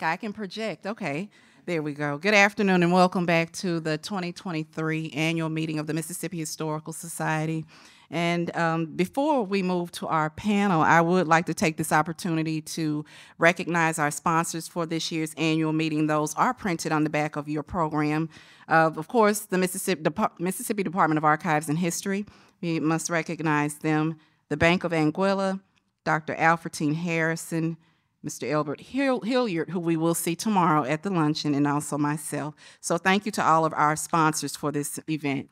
I can project. Okay. There we go. Good afternoon and welcome back to the 2023 annual meeting of the Mississippi Historical Society. And um, before we move to our panel, I would like to take this opportunity to recognize our sponsors for this year's annual meeting. Those are printed on the back of your program. Uh, of course, the Mississippi, Mississippi Department of Archives and History. We must recognize them. The Bank of Anguilla, Dr. Alfredine Harrison, Mr. Elbert Hilliard, who we will see tomorrow at the luncheon, and also myself. So thank you to all of our sponsors for this event.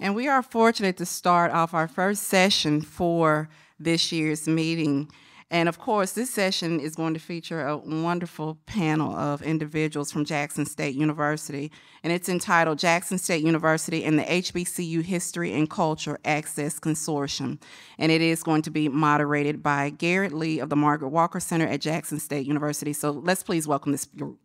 And we are fortunate to start off our first session for this year's meeting and of course, this session is going to feature a wonderful panel of individuals from Jackson State University, and it's entitled Jackson State University and the HBCU History and Culture Access Consortium. And it is going to be moderated by Garrad Lee of the Margaret Walker Center at Jackson State University. So let's please welcome this group.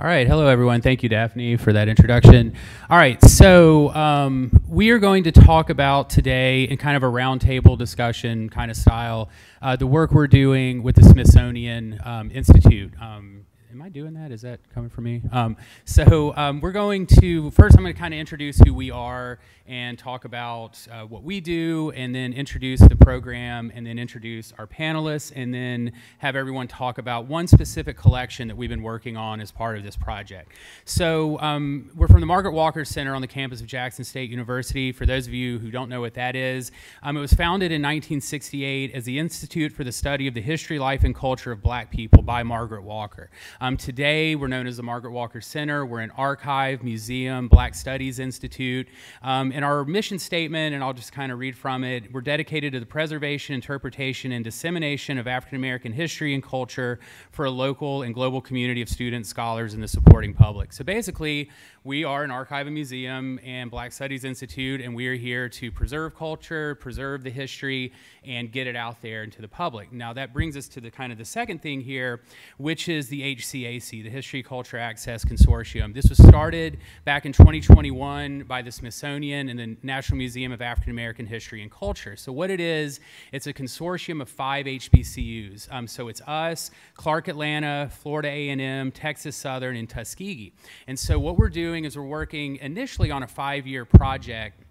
All right, hello everyone. Thank you, Daphne, for that introduction. All right, so um, we are going to talk about today in kind of a roundtable discussion kind of style uh, the work we're doing with the Smithsonian um, Institute. Um, am I doing that? Is that coming from me? Um, so um, we're going to, first I'm going to kind of introduce who we are and talk about uh, what we do and then introduce the program and then introduce our panelists and then have everyone talk about one specific collection that we've been working on as part of this project. So um, we're from the Margaret Walker Center on the campus of Jackson State University. For those of you who don't know what that is, um, it was founded in 1968 as the Institute for the Study of the History, Life, and Culture of Black People by Margaret Walker. Um, today, we're known as the Margaret Walker Center. We're an archive, museum, Black Studies Institute. Um, and our mission statement, and I'll just kind of read from it, we're dedicated to the preservation, interpretation, and dissemination of African American history and culture for a local and global community of students, scholars, and the supporting public. So basically, we are an archive and museum and Black Studies Institute, and we are here to preserve culture, preserve the history, and get it out there into the public. Now that brings us to the kind of the second thing here, which is the HCAC, the History Culture Access Consortium. This was started back in 2021 by the Smithsonian and the National Museum of African American History and Culture. So what it is, it's a consortium of five HBCUs. Um, so it's us, Clark Atlanta, Florida A&M, Texas Southern, and Tuskegee. And so what we're doing is we're working initially on a five-year project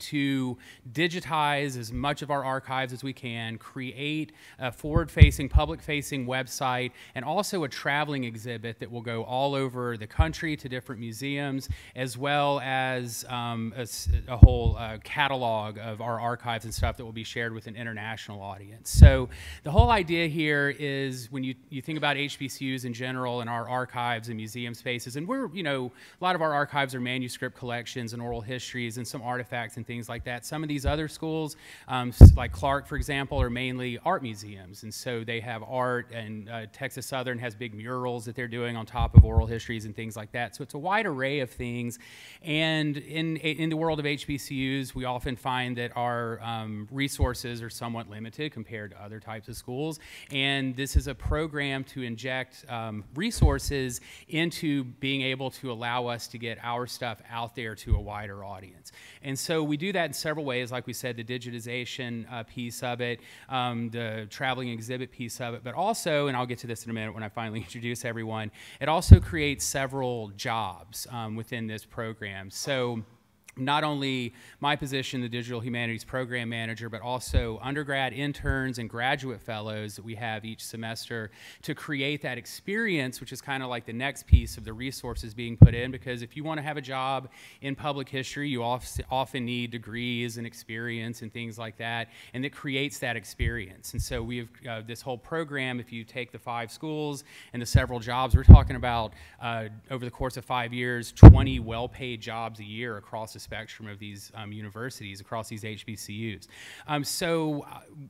to digitize as much of our archives as we can, create a forward-facing, public-facing website, and also a traveling exhibit that will go all over the country to different museums, as well as um, a, a, whole uh, catalog of our archives and stuff that will be shared with an international audience. So the whole idea here is when you, you think about HBCUs in general and our archives and museum spaces, and we're, you know, a lot of our archives are manuscript collections and oral histories and some artifacts and things like that. Some of these other schools, um, like Clark, for example, are mainly art museums. And so they have art, and uh, Texas Southern has big murals that they're doing on top of oral histories and things like that. So it's a wide array of things. And in, in the world of HBCUs, we often find that our um, resources are somewhat limited compared to other types of schools. And this is a program to inject um, resources into being able to allow us to get our stuff out there to a wider audience. And so we do that in several ways, like we said, the digitization uh, piece of it, um, the traveling exhibit piece of it, but also, and I'll get to this in a minute when I finally introduce everyone, it also creates several jobs um, within this program. So not only my position, the Digital Humanities Program Manager, but also undergrad interns and graduate fellows that we have each semester to create that experience, which is kind of like the next piece of the resources being put in. Because if you want to have a job in public history, you often need degrees and experience and things like that, and it creates that experience. And so we have uh, this whole program, if you take the five schools and the several jobs, we're talking about uh, over the course of five years, 20 well paid jobs a year across the spectrum of these um, universities across these HBCUs. Um, so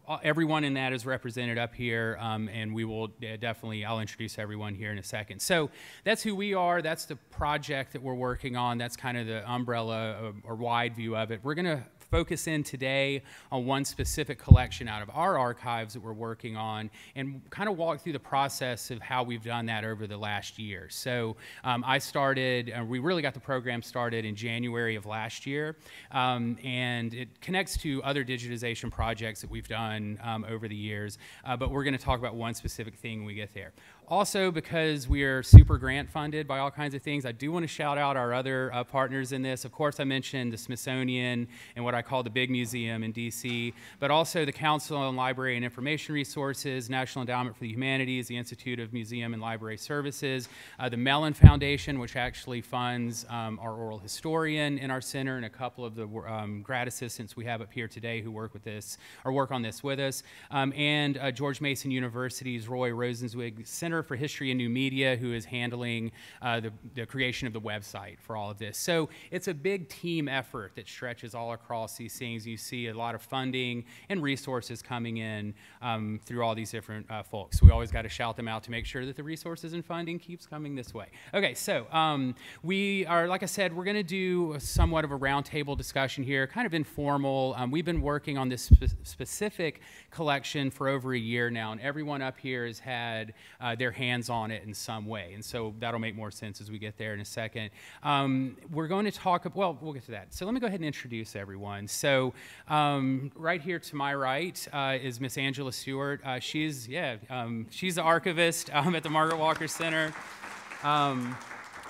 uh, everyone in that is represented up here, um, and we will uh, definitely, I'll introduce everyone here in a second. So that's who we are. That's the project that we're working on. That's kind of the umbrella or wide view of it. We're going to focus in today on one specific collection out of our archives that we're working on and kind of walk through the process of how we've done that over the last year. So um, I started, uh, we really got the program started in January of last year, um, and it connects to other digitization projects that we've done um, over the years, uh, but we're going to talk about one specific thing when we get there. Also, because we are super grant funded by all kinds of things, I do want to shout out our other uh, partners in this. Of course, I mentioned the Smithsonian and what I call the Big Museum in DC, but also the Council on Library and Information Resources, National Endowment for the Humanities, the Institute of Museum and Library Services, uh, the Mellon Foundation, which actually funds um, our oral historian in our center, and a couple of the um, grad assistants we have up here today who work with this or work on this with us, um, and uh, George Mason University's Roy Rosenzweig Center Center for History and New Media, who is handling uh, the, the creation of the website for all of this. So it's a big team effort that stretches all across these things. You see a lot of funding and resources coming in um, through all these different uh, folks. We always got to shout them out to make sure that the resources and funding keeps coming this way. Okay, so um, we are, like I said, we're going to do somewhat of a roundtable discussion here, kind of informal. Um, we've been working on this spe specific collection for over a year now, and everyone up here has had uh, their their hands on it in some way. And so that'll make more sense as we get there in a second. Um, we're going to talk, about well, we'll get to that. So let me go ahead and introduce everyone. So um, right here to my right uh, is Miss Angela Stewart. Uh, she's, yeah, um, she's the archivist um, at the Margaret Walker Center.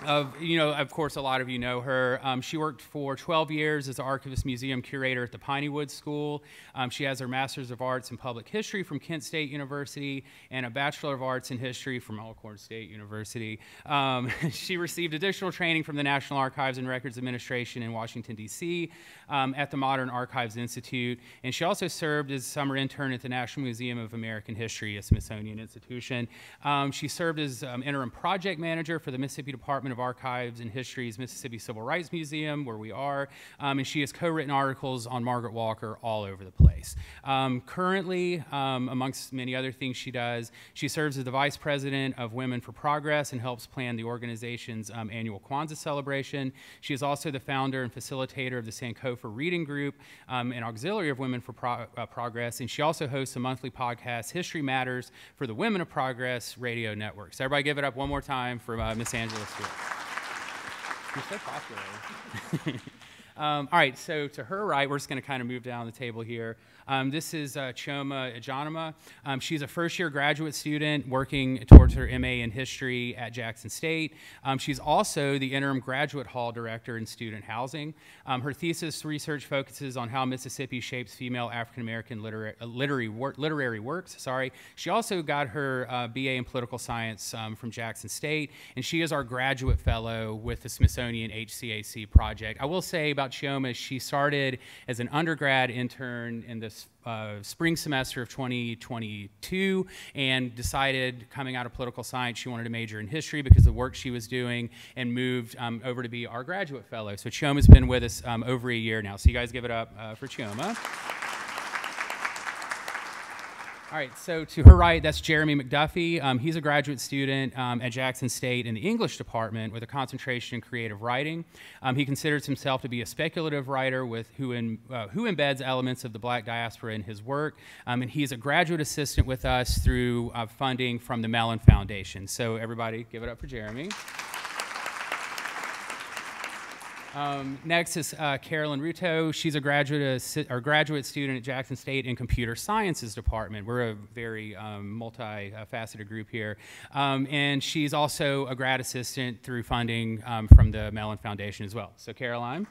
Of, you know, of course, a lot of you know her. Um, she worked for 12 years as an archivist museum curator at the Piney Woods School. Um, she has her Master's of Arts in Public History from Kent State University and a Bachelor of Arts in History from Alcorn State University. Um, she received additional training from the National Archives and Records Administration in Washington, D.C. Um, at the Modern Archives Institute. And she also served as a summer intern at the National Museum of American History, a Smithsonian institution. Um, she served as um, interim project manager for the Mississippi Department Department of Archives and History's Mississippi Civil Rights Museum, where we are, um, and she has co-written articles on Margaret Walker all over the place. Um, currently, um, amongst many other things she does, she serves as the Vice President of Women for Progress and helps plan the organization's um, annual Kwanzaa celebration. She is also the founder and facilitator of the Sankofa Reading Group, um, an auxiliary of Women for Pro uh, Progress, and she also hosts a monthly podcast, History Matters, for the Women of Progress radio network. So everybody give it up one more time for uh, Miss Angela Stewart. So popular. um, all right, so to her right, we're just going to kind of move down the table here. Um, this is uh, Chioma Ajuonuma. Um, she's a first year graduate student working towards her MA in history at Jackson State. Um, she's also the interim graduate hall director in student housing. Um, her thesis research focuses on how Mississippi shapes female African American literary, uh, literary, wor literary, works. Sorry. She also got her uh, BA in political science um, from Jackson State, and she is our graduate fellow with the Smithsonian HCAC project. I will say about Chioma, she started as an undergrad intern in the uh, spring semester of 2022 and decided coming out of political science she wanted to major in history because of the work she was doing and moved um, over to be our graduate fellow. So Chioma's been with us um, over a year now. So you guys give it up uh, for Chioma. All right, so to her right, that's Jeremy McDuffey. Um, he's a graduate student um, at Jackson State in the English department with a concentration in creative writing. Um, he considers himself to be a speculative writer with who, in, uh, who embeds elements of the black diaspora in his work. Um, and he's a graduate assistant with us through uh, funding from the Mellon Foundation. So everybody give it up for Jeremy. Um, next is uh, Carolyne Rutto. She's a graduate or graduate student at Jackson State in Computer Sciences Department. We're a very um, multi-faceted group here, um, and she's also a grad assistant through funding um, from the Mellon Foundation as well. So, Carolyne.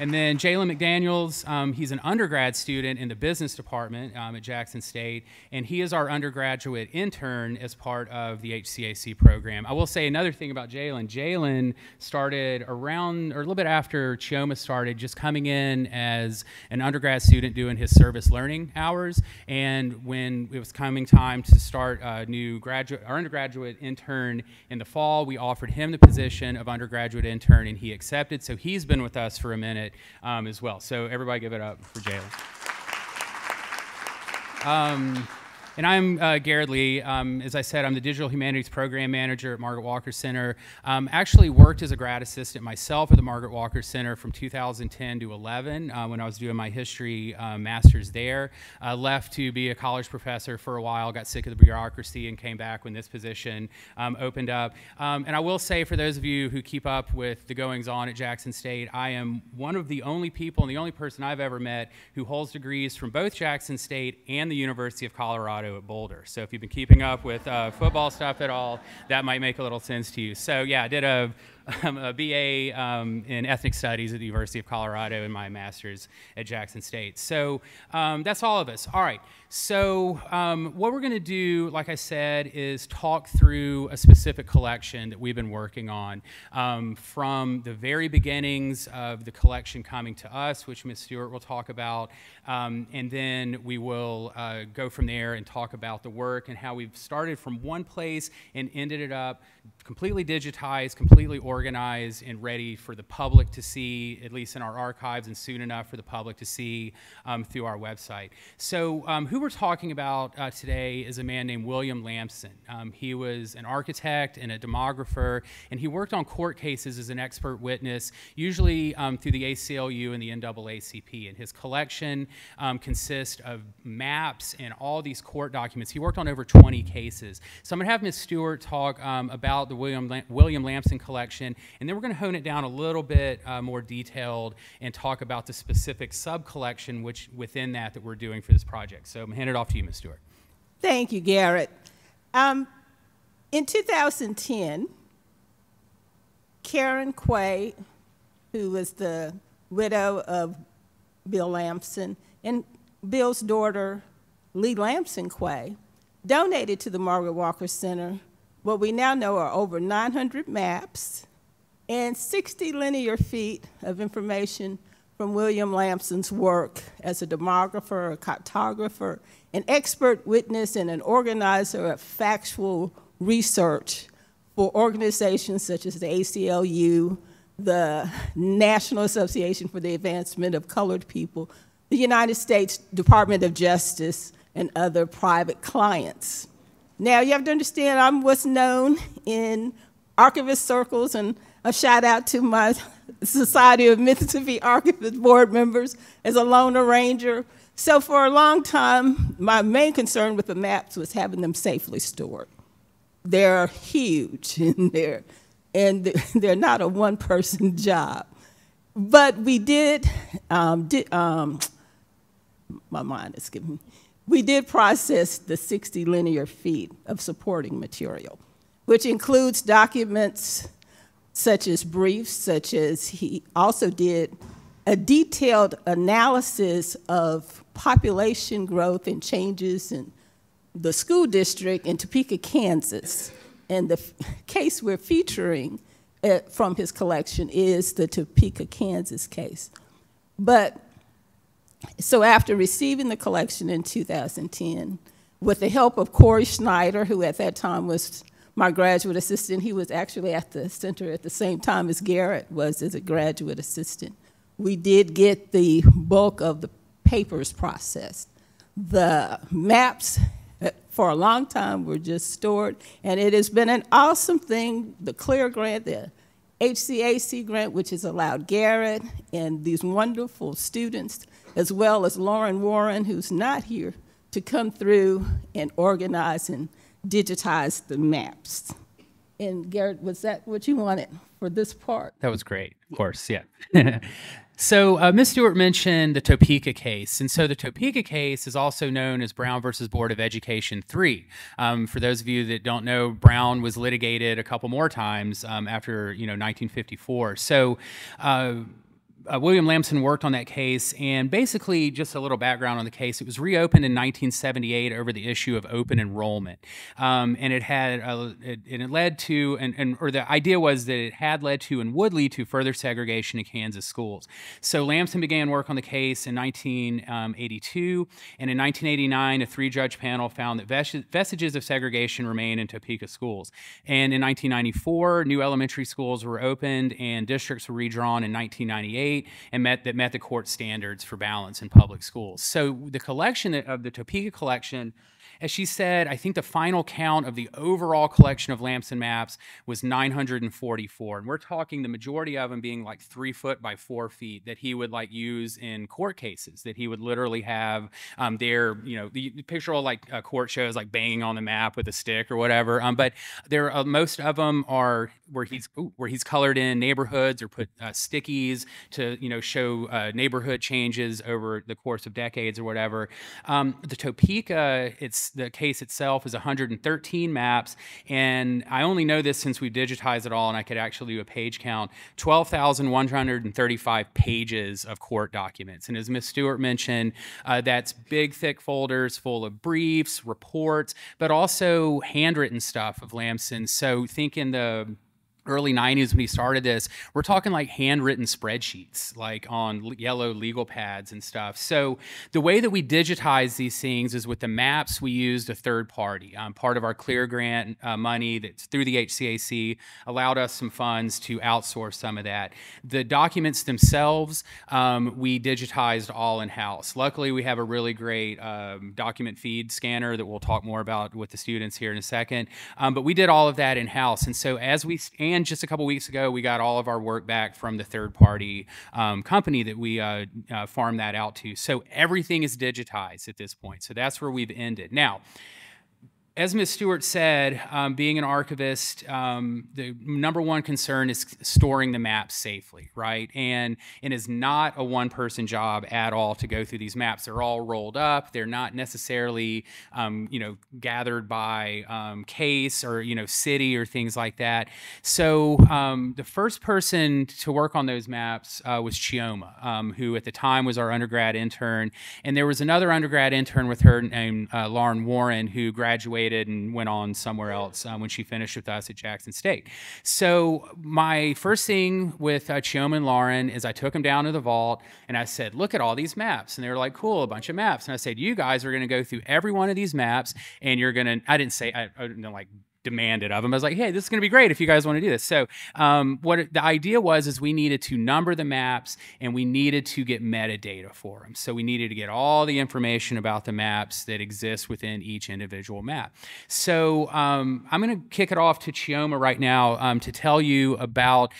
And then Jaylen McDaniels, um, he's an undergrad student in the business department um, at Jackson State, and he is our undergraduate intern as part of the HCAC program. I will say another thing about Jaylen. Jaylen started around, or a little bit after Chioma started, just coming in as an undergrad student doing his service learning hours. And when it was coming time to start a new graduate, our undergraduate intern in the fall, we offered him the position of undergraduate intern, and he accepted. So he's been with us for a minute it um, as well. So everybody give it up for Jaylen. Um, And I'm uh, Garrad Lee. Um, as I said, I'm the Digital Humanities Program Manager at Margaret Walker Center. Um, actually worked as a grad assistant myself at the Margaret Walker Center from 2010 to 11 uh, when I was doing my history uh, master's there. Uh, left to be a college professor for a while, got sick of the bureaucracy, and came back when this position um, opened up. Um, and I will say, for those of you who keep up with the goings on at Jackson State, I am one of the only people and the only person I've ever met who holds degrees from both Jackson State and the University of Colorado at Boulder. So if you've been keeping up with uh, football stuff at all, that might make a little sense to you. So yeah, I did a I'm a BA um, in ethnic studies at the University of Colorado and my master's at Jackson State. So um, that's all of us. All right. So um, what we're going to do, like I said, is talk through a specific collection that we've been working on um, from the very beginnings of the collection coming to us, which Ms. Stewart will talk about, um, and then we will uh, go from there and talk about the work and how we've started from one place and ended it up completely digitized, completely organized, and ready for the public to see, at least in our archives, and soon enough for the public to see um, through our website. So, um, who we're talking about uh, today is a man named William Lamson. Um, he was an architect and a demographer, and he worked on court cases as an expert witness, usually um, through the ACLU and the NAACP. And his collection um, consists of maps and all these court documents. He worked on over 20 cases. So, I'm going to have Ms. Stewart talk um, about the William, William Lamson collection, and then we're going to hone it down a little bit uh, more detailed and talk about the specific sub-collection which within that that we're doing for this project. So I'm hand it off to you, Ms. Stewart. Thank you, Garrad. Um, in 2010, Karen Quay, who was the widow of Bill Lamson, and Bill's daughter, Lee Lamson Quay, donated to the Margaret Walker Center what we now know are over 900 maps and 60 linear feet of information from William Lamson's work as a demographer, a cartographer, an expert witness, and an organizer of factual research for organizations such as the ACLU, the National Association for the Advancement of Colored People, the United States Department of Justice, and other private clients. Now, you have to understand, I'm what's known in archivist circles, and a shout out to my Society of Mississippi Archivist Board members as a lone arranger. So, for a long time, my main concern with the maps was having them safely stored. They're huge and they're, and they're not a one person job. But we did, um, um, my mind is giving me we did process the 60 linear feet of supporting material, which includes documents such as briefs, such as he also did a detailed analysis of population growth and changes in the school district in Topeka, Kansas. And the case we're featuring uh, from his collection is the Topeka, Kansas case. But so after receiving the collection in 2010, with the help of Corey Schneider, who at that time was my graduate assistant, he was actually at the center at the same time as Garrett was as a graduate assistant. We did get the bulk of the papers processed. The maps uh, for a long time were just stored, and it has been an awesome thing. The CLIR grant, the HCAC grant, which has allowed Garrad and these wonderful students as well as Lauren Warren, who's not here, to come through and organize and digitize the maps. And Garrad, was that what you wanted for this part? That was great, of course, yeah. so uh, Ms. Stewart mentioned the Topeka case. And so the Topeka case is also known as Brown versus Board of Education 3. Um, for those of you that don't know, Brown was litigated a couple more times um, after, you know, 1954. So uh, uh, William Lamson worked on that case, and basically, just a little background on the case. It was reopened in 1978 over the issue of open enrollment, um, and it had a, it, and it led to, and, and or the idea was that it had led to and would lead to further segregation in Kansas schools. So Lamson began work on the case in 1982, and in 1989, a three-judge panel found that vestiges of segregation remain in Topeka schools. And in 1994, new elementary schools were opened, and districts were redrawn in 1998 and met that met the court standards for balance in public schools. So the collection of the Topeka collection as she said, I think the final count of the overall collection of Lamson maps was 944. And we're talking the majority of them being like three foot by four feet that he would like use in court cases, that he would literally have um, there, you know, the, the picture of like uh, court shows like banging on the map with a stick or whatever. Um, but there, uh, most of them are where he's ooh, where he's colored in neighborhoods or put uh, stickies to you know show uh, neighborhood changes over the course of decades or whatever. Um, the Topeka, it's the case itself is 113 maps, and I only know this since we digitized it all, and I could actually do a page count. 12,135 pages of court documents, and as Ms. Stewart mentioned, uh, that's big, thick folders full of briefs, reports, but also handwritten stuff of Lamson. So think in the early 90s when he started this we're talking like handwritten spreadsheets like on yellow legal pads and stuff. So the way that we digitize these things is with the maps we used a third party. Um, part of our CLIR grant uh, money that's through the hcac allowed us some funds to outsource some of that. The documents themselves um, we digitized all in-house. Luckily we have a really great um, document feed scanner that we'll talk more about with the students here in a second. Um, but we did all of that in-house. And so as we and just a couple weeks ago, we got all of our work back from the third party um, company that we uh, uh, farm that out to. So everything is digitized at this point. So that's where we've ended. Now, as Ms. Stewart said, um, being an archivist, um, the number one concern is storing the maps safely, right? And it is not a one-person job at all to go through these maps. They're all rolled up. They're not necessarily, um, you know, gathered by um, case or you know city or things like that. So um, the first person to work on those maps uh, was Chioma, um, who at the time was our undergrad intern, and there was another undergrad intern with her named uh, Lauren Warren who graduated graduated and went on somewhere else um, when she finished with us at Jackson State. So my first thing with uh, Chioma and Lauren is I took them down to the vault and I said, look at all these maps. And they were like, cool, a bunch of maps. And I said, you guys are going to go through every one of these maps and you're going to, I didn't say, I, I didn't like demanded of him. I was like, hey, this is going to be great if you guys want to do this. So um, what the idea was is we needed to number the maps and we needed to get metadata for them. So we needed to get all the information about the maps that exist within each individual map. So um, I'm going to kick it off to Chioma right now um, to tell you about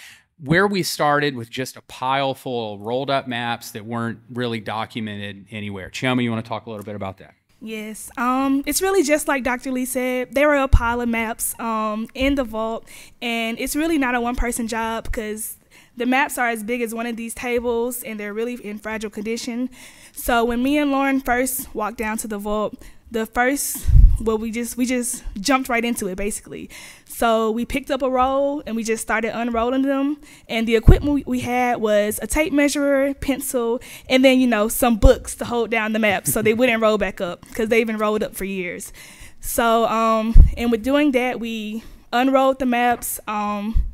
where we started with just a pile full of rolled up maps that weren't really documented anywhere. Chioma, you want to talk a little bit about that? Yes, um, it's really just like Dr. Lee said. There are a pile of maps um, in the vault, and it's really not a one person job because the maps are as big as one of these tables and they're really in fragile condition. So when me and Lauren first walked down to the vault, the first well we just we just jumped right into it basically. So we picked up a roll and we just started unrolling them. And the equipment we had was a tape measure pencil and then you know some books to hold down the map so they wouldn't roll back up because they've been rolled up for years. So um and with doing that we unrolled the maps um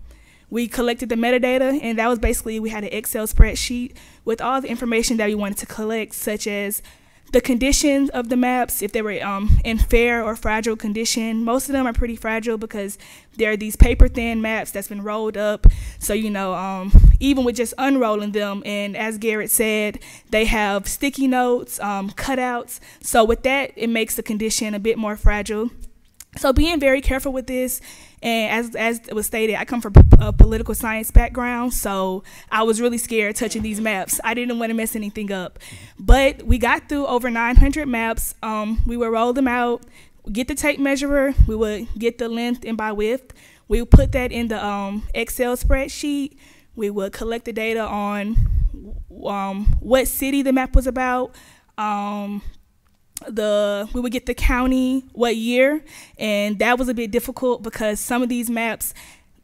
we collected the metadata and that was basically we had an excel spreadsheet with all the information that we wanted to collect such as the condition of the maps, if they were um, in fair or fragile condition, most of them are pretty fragile because they're these paper thin maps that's been rolled up. So, you know, um, even with just unrolling them, and as Garrad said, they have sticky notes, um, cutouts. So, with that, it makes the condition a bit more fragile. So, being very careful with this and as as was stated, I come from a political science background, so I was really scared touching these maps. I didn't want to mess anything up, but we got through over 900 maps. Um, we would roll them out, get the tape measurer, we would get the length and by width. We would put that in the um, Excel spreadsheet. We would collect the data on um, what city the map was about, um, the we would get the county what year and that was a bit difficult because some of these maps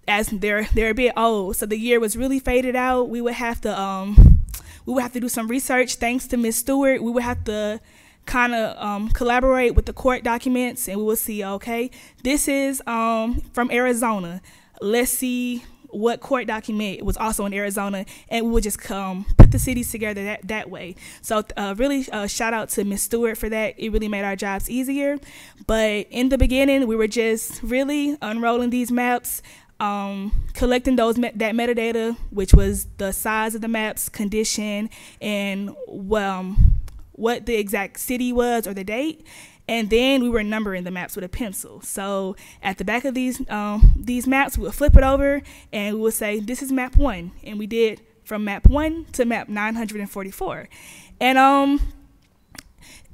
as they're they're a bit old so the year was really faded out. We would have to um we would have to do some research thanks to miss stewart. We would have to kind of um, collaborate with the court documents and we will see okay this is um, from arizona. Let's see what court document was also in Arizona, and we would just come put the cities together that, that way. So uh, really uh, shout out to Miss Stewart for that. It really made our jobs easier. But in the beginning, we were just really unrolling these maps. Um, collecting those that metadata, which was the size of the maps, condition, and um, what the exact city was or the date, and then we were numbering the maps with a pencil. So at the back of these um, these maps, we would flip it over and we would say, "This is map one," and we did from map one to map 944, and um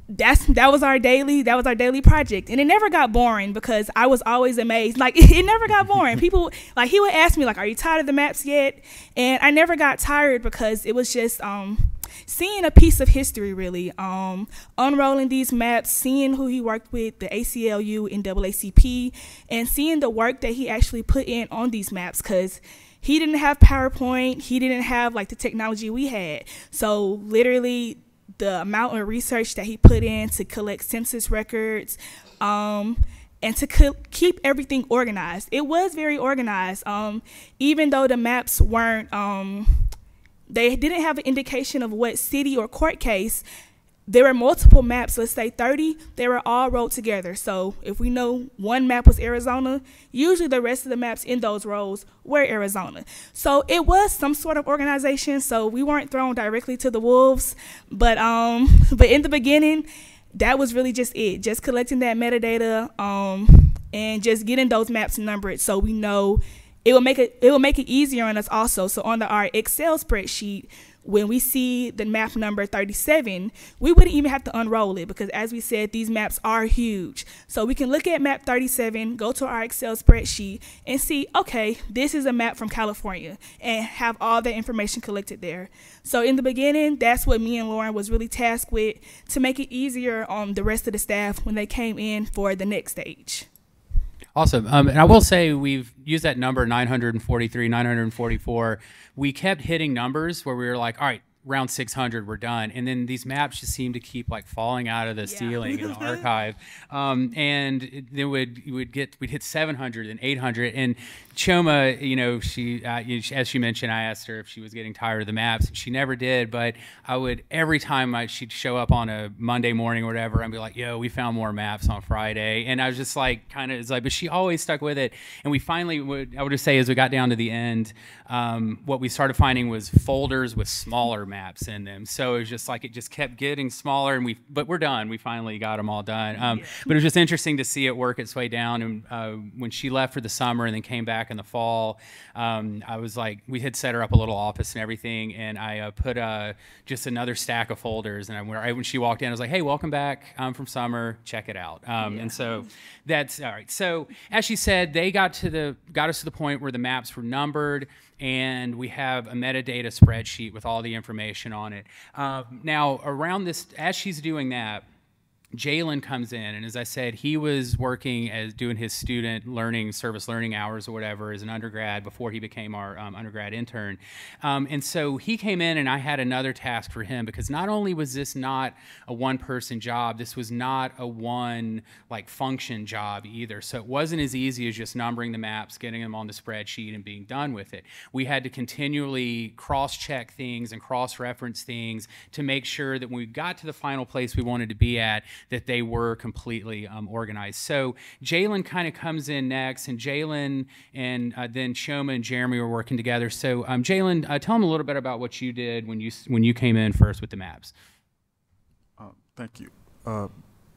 that's that was our daily that was our daily project. And it never got boring because i was always amazed. Like it never got boring. People like he would ask me like are you tired of the maps yet? And i never got tired because it was just um seeing a piece of history really. Um unrolling these maps seeing who he worked with the aclu and naacp and seeing the work that he actually put in on these maps because he didn't have powerpoint. He didn't have like the technology we had. So literally the amount of research that he put in to collect census records um, and to co- keep everything organized. It was very organized, um, even though the maps weren't, um, they didn't have an indication of what city or court case there were multiple maps, let's say 30, they were all rolled together. So if we know one map was Arizona, usually the rest of the maps in those rows were Arizona. So it was some sort of organization. So we weren't thrown directly to the wolves, but um, but in the beginning, that was really just it, just collecting that metadata um, and just getting those maps numbered so we know it will make it it will make it easier on us also. So on the our Excel spreadsheet, when we see the map number 37, we wouldn't even have to unroll it because, as we said, these maps are huge. So we can look at map 37, go to our Excel spreadsheet, and see, okay, this is a map from California, and have all the information collected there. So in the beginning, that's what me and Lauren was really tasked with to make it easier on the rest of the staff when they came in for the next stage. Awesome. Um, and I will say we've used that number 943, 944. We kept hitting numbers where we were like, all right, round 600 we're done and then these maps just seem to keep like falling out of the yeah. ceiling in the archive um, and then would would get we'd hit 700 and 800 and Chioma, you know, she, uh, as she mentioned, I asked her if she was getting tired of the maps. and She never did, but I would every time I, she'd show up on a Monday morning or whatever, I'd be like, "Yo, we found more maps on Friday," and I was just like, kind of, like, but she always stuck with it. And we finally would, I would just say, as we got down to the end, um, what we started finding was folders with smaller maps in them. So it was just like it just kept getting smaller, and we, but we're done. We finally got them all done. Um, yeah. But it was just interesting to see it work its way down. And uh, when she left for the summer and then came back back in the fall. Um, I was like, we had set her up a little office and everything, and I uh, put uh, just another stack of folders. And I, when, I, when she walked in, I was like, hey, welcome back. I'm from summer. Check it out. Um, yeah. And so that's all right. So as she said, they got to the got us to the point where the maps were numbered and we have a metadata spreadsheet with all the information on it. Uh, now, around this, as she's doing that, Jaylen comes in, and as I said, he was working as doing his student learning, service learning hours or whatever as an undergrad before he became our um, undergrad intern. Um, and so he came in, and I had another task for him because not only was this not a one person job, this was not a one like function job either. So it wasn't as easy as just numbering the maps, getting them on the spreadsheet, and being done with it. We had to continually cross check things and cross reference things to make sure that when we got to the final place we wanted to be at, that they were completely um, organized. So Jaylen kind of comes in next, and Jaylen and uh, then Chioma and Jeremy were working together. So um, Jaylen, uh, tell them a little bit about what you did when you when you came in first with the maps. Uh, thank you. Uh,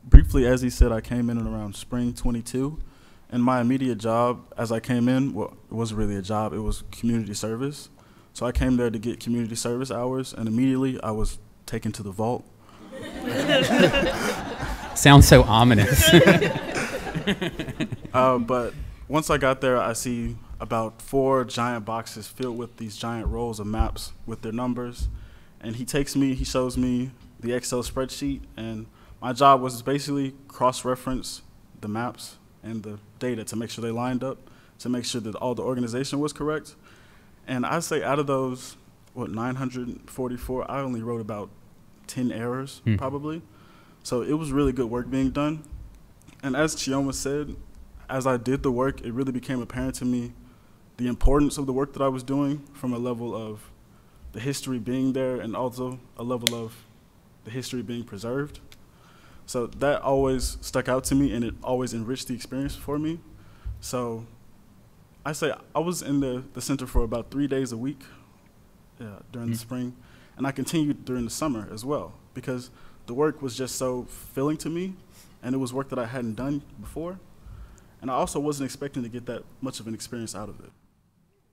briefly, as he said, I came in around spring 22. And my immediate job as I came in, well, it wasn't really a job, it was community service. So I came there to get community service hours, and immediately I was taken to the vault. Sounds so ominous. uh, but once I got there, I see about four giant boxes filled with these giant rolls of maps with their numbers. And he takes me, he shows me the Excel spreadsheet, and my job was basically cross reference the maps and the data to make sure they lined up, to make sure that all the organization was correct. And I say out of those, what, 944, I only wrote about 10 errors, hmm. probably. So it was really good work being done. And as Chioma said, as I did the work, it really became apparent to me the importance of the work that I was doing from a level of the history being there and also a level of the history being preserved. So that always stuck out to me and it always enriched the experience for me. So I say I was in the, the center for about three days a week uh, during mm. the spring, and I continued during the summer as well because the work was just so filling to me and it was work that I hadn't done before. And I also wasn't expecting to get that much of an experience out of it.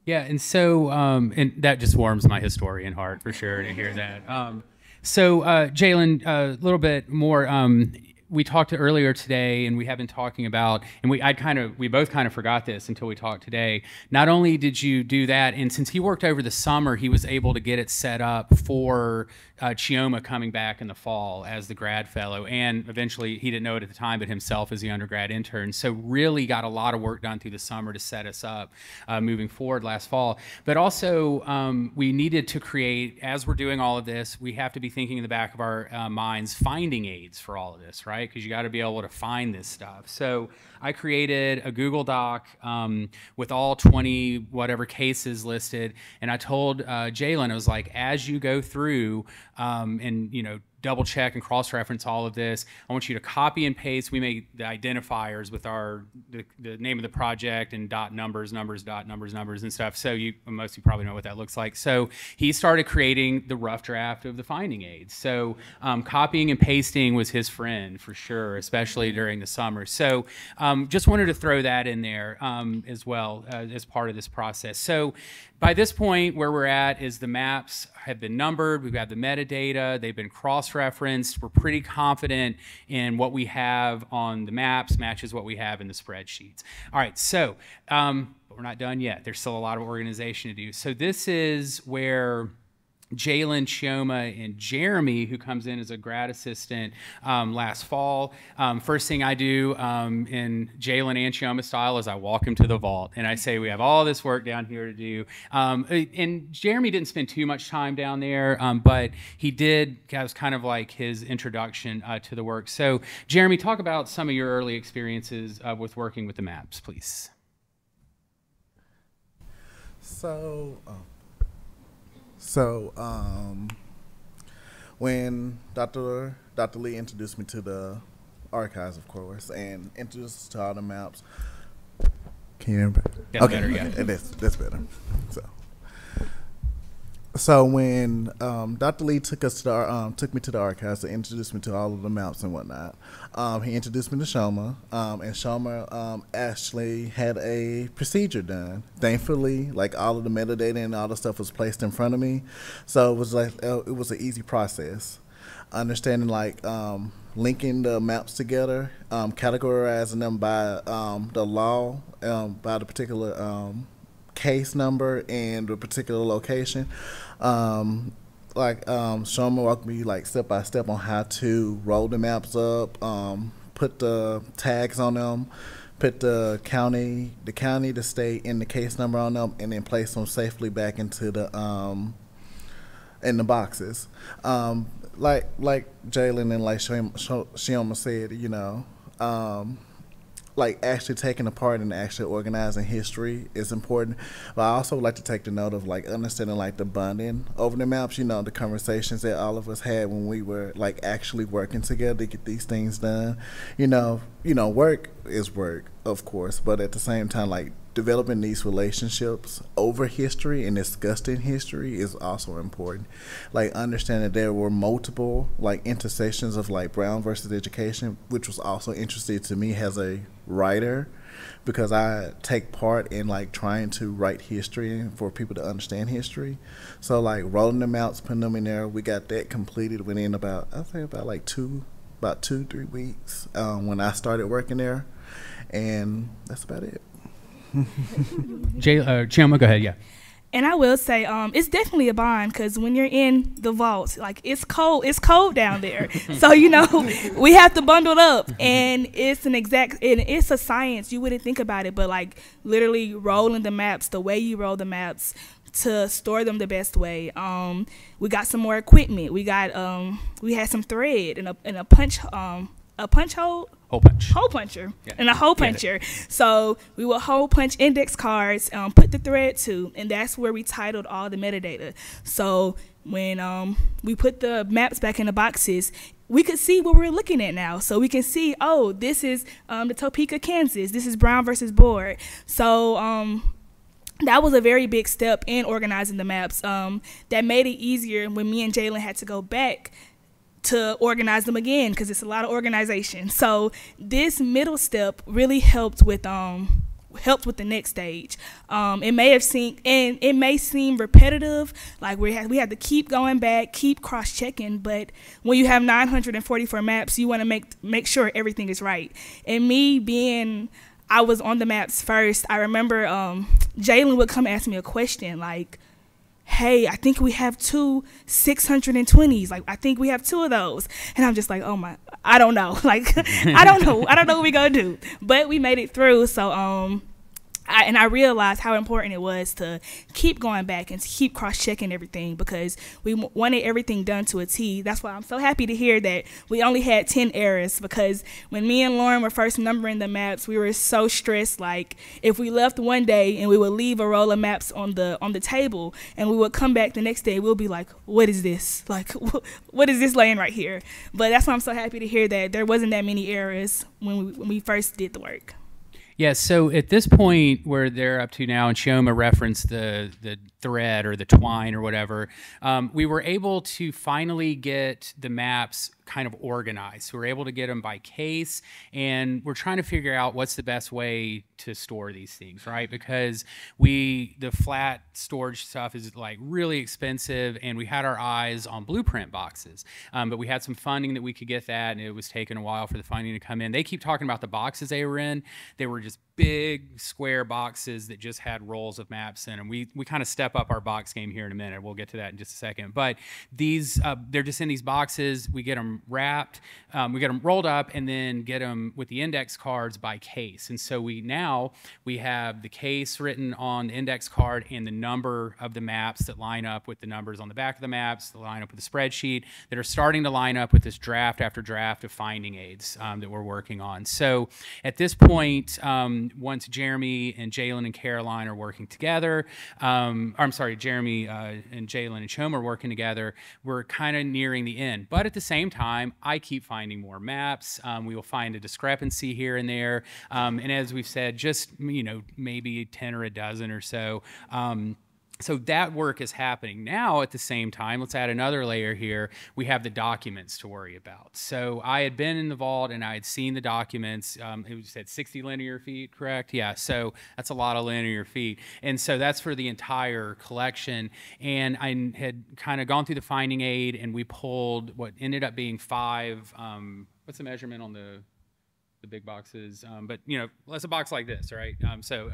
Yeah, and so um, and that just warms my historian heart for sure to hear that. Um, so uh, Jaylen, a little bit more. Um, we talked earlier today, and we have been talking about, and we I kind of we both kind of forgot this until we talked today. Not only did you do that, and since he worked over the summer, he was able to get it set up for uh, Chioma coming back in the fall as the grad fellow, and eventually he didn't know it at the time, but himself as the undergrad intern. So really got a lot of work done through the summer to set us up uh, moving forward last fall. But also um, we needed to create, as we're doing all of this, we have to be thinking in the back of our uh, minds, finding aids for all of this, right? Because you got to be able to find this stuff. So I created a Google Doc um, with all 20 whatever cases listed, and I told uh, Jaylen, I was like, as you go through um, and you know double check and cross reference all of this. I want you to copy and paste. We make the identifiers with our the, the, name of the project and dot numbers, numbers, dot numbers, numbers, and stuff. So you most of you probably know what that looks like. So he started creating the rough draft of the finding aids. So um, copying and pasting was his friend for sure, especially during the summer. So um, just wanted to throw that in there um, as well uh, as part of this process. So by this point, where we're at is the maps have been numbered. We've got the metadata. They've been cross-referenced. We're pretty confident in what we have on the maps matches what we have in the spreadsheets. All right, so um, but we're not done yet. There's still a lot of organization to do. So this is where Jaylen Chioma and Jeremy, who comes in as a grad assistant um, last fall. Um, first thing I do um, in Jaylen and Chioma style is I walk him to the vault and I say, We have all this work down here to do. Um, and Jeremy didn't spend too much time down there, um, but he did, that was kind of like his introduction uh, to the work. So, Jeremy, talk about some of your early experiences uh, with working with the maps, please. So, um, so, um, when Dr. Dr. Lee introduced me to the archives, of course, and introduced us to all the maps. Can you remember? me? Yeah, okay, better, yeah. That's, that's better. So, so when um, Dr. Lee took us to the, um, took me to the archives to introduce me to all of the maps and whatnot, um, he introduced me to Chioma, um, and Chioma um, actually had a procedure done. Thankfully, like all of the metadata and all the stuff was placed in front of me, so it was like uh, it was an easy process. Understanding like um, linking the maps together, categorizing them by the law, by the particular case number and the particular location. Um, like um, Chioma walked me like step by step on how to roll the maps up, um, put the tags on them, put the county, the county, the state, and the case number on them, and then place them safely back into the um, in the boxes. Um, like like Jaylen and like Chioma said, you know. Um, like actually taking a part in actually organizing history is important. But I also like to take the note of like understanding like the bonding over the maps. You know, the conversations that all of us had when we were like actually working together to get these things done. You know, you know, work is work, of course, but at the same time, like developing these relationships over history and discussing history is also important. Like understanding there were multiple like intersections of like Brown versus education, which was also interesting to me as a writer because I take part in like trying to write history for people to understand history. So like rolling them out, putting them in there, we got that completed within about I think about like two about two three weeks um, when I started working there, and that's about it. Jay, uh, Chioma, go ahead. Yeah. And I will say, um, it's definitely a bond because when you're in the vault, like it's cold, it's cold down there. so you know, we have to bundle up, and it's an exact, and it's a science. You wouldn't think about it, but like literally rolling the maps, the way you roll the maps to store them the best way. Um, we got some more equipment. We got, um, we had some thread and a and a punch, um, a punch hole? Hole punch. Hole puncher. Yeah. and a hole puncher. So we will hole punch index cards um, put the thread to and that's where we titled all the metadata. So when um, we put the maps back in the boxes we could see what we're looking at now. So we can see oh this is um, the topeka kansas. This is brown versus board. So um, that was a very big step in organizing the maps um, that made it easier when me and jaylen had to go back to organize them again because it's a lot of organization. So this middle step really helped with um helped with the next stage. Um, it may have seemed and it may seem repetitive, like we had we had to keep going back, keep cross checking. But when you have 944 maps, you want to make make sure everything is right. And me being I was on the maps first. I remember um, Jaylen would come ask me a question like, hey, I think we have two 620s. Like, I think we have two of those. And I'm just like, oh my, I don't know. Like, I don't know. I don't know what we gonna do. But we made it through. So, um, I, and I realized how important it was to keep going back and keep cross checking everything because we wanted everything done to a T. That's why I'm so happy to hear that we only had 10 errors because when me and Lauren were first numbering the maps, we were so stressed. Like if we left one day and we would leave a roll of maps on the on the table and we would come back the next day, we'll be like, what is this? Like, what is this laying right here? But that's why I'm so happy to hear that there wasn't that many errors when we, when we first did the work. Yeah, so at this point where they're up to now, and Chioma referenced the the thread or the twine or whatever, um, we were able to finally get the maps kind of organized. So we're able to get them by case, and we're trying to figure out what's the best way to store these things, right? Because we the flat storage stuff is like really expensive, and we had our eyes on blueprint boxes, um, but we had some funding that we could get that, and it was taking a while for the funding to come in. They keep talking about the boxes they were in; they were just big square boxes that just had rolls of maps in and We we kind of step up our box game here in a minute. We'll get to that in just a second. But these uh, they're just in these boxes. We get them wrapped, um, we get them rolled up, and then get them with the index cards by case. And so we now we have the case written on the index card and the number of the maps that line up with the numbers on the back of the maps, that line up with the spreadsheet, that are starting to line up with this draft after draft of finding aids um, that we're working on. So at this point. Um, once Jeremy and Jaylen and Carolyne are working together, um, I'm sorry, Jeremy uh, and Jaylen and Chioma are working together, we're kind of nearing the end. But at the same time, I keep finding more maps. Um, we will find a discrepancy here and there. Um, and as we've said, just, you know, maybe 10 or a dozen or so. Um, so that work is happening. Now at the same time let's add another layer here. We have the documents to worry about. So i had been in the vault and i had seen the documents. Um, it was at 60 linear feet correct? Yeah so that's a lot of linear feet. And so that's for the entire collection. And i had kind of gone through the finding aid and we pulled what ended up being five um, what's the measurement on the the big boxes? Um, but you know let's a box like this right? Um, so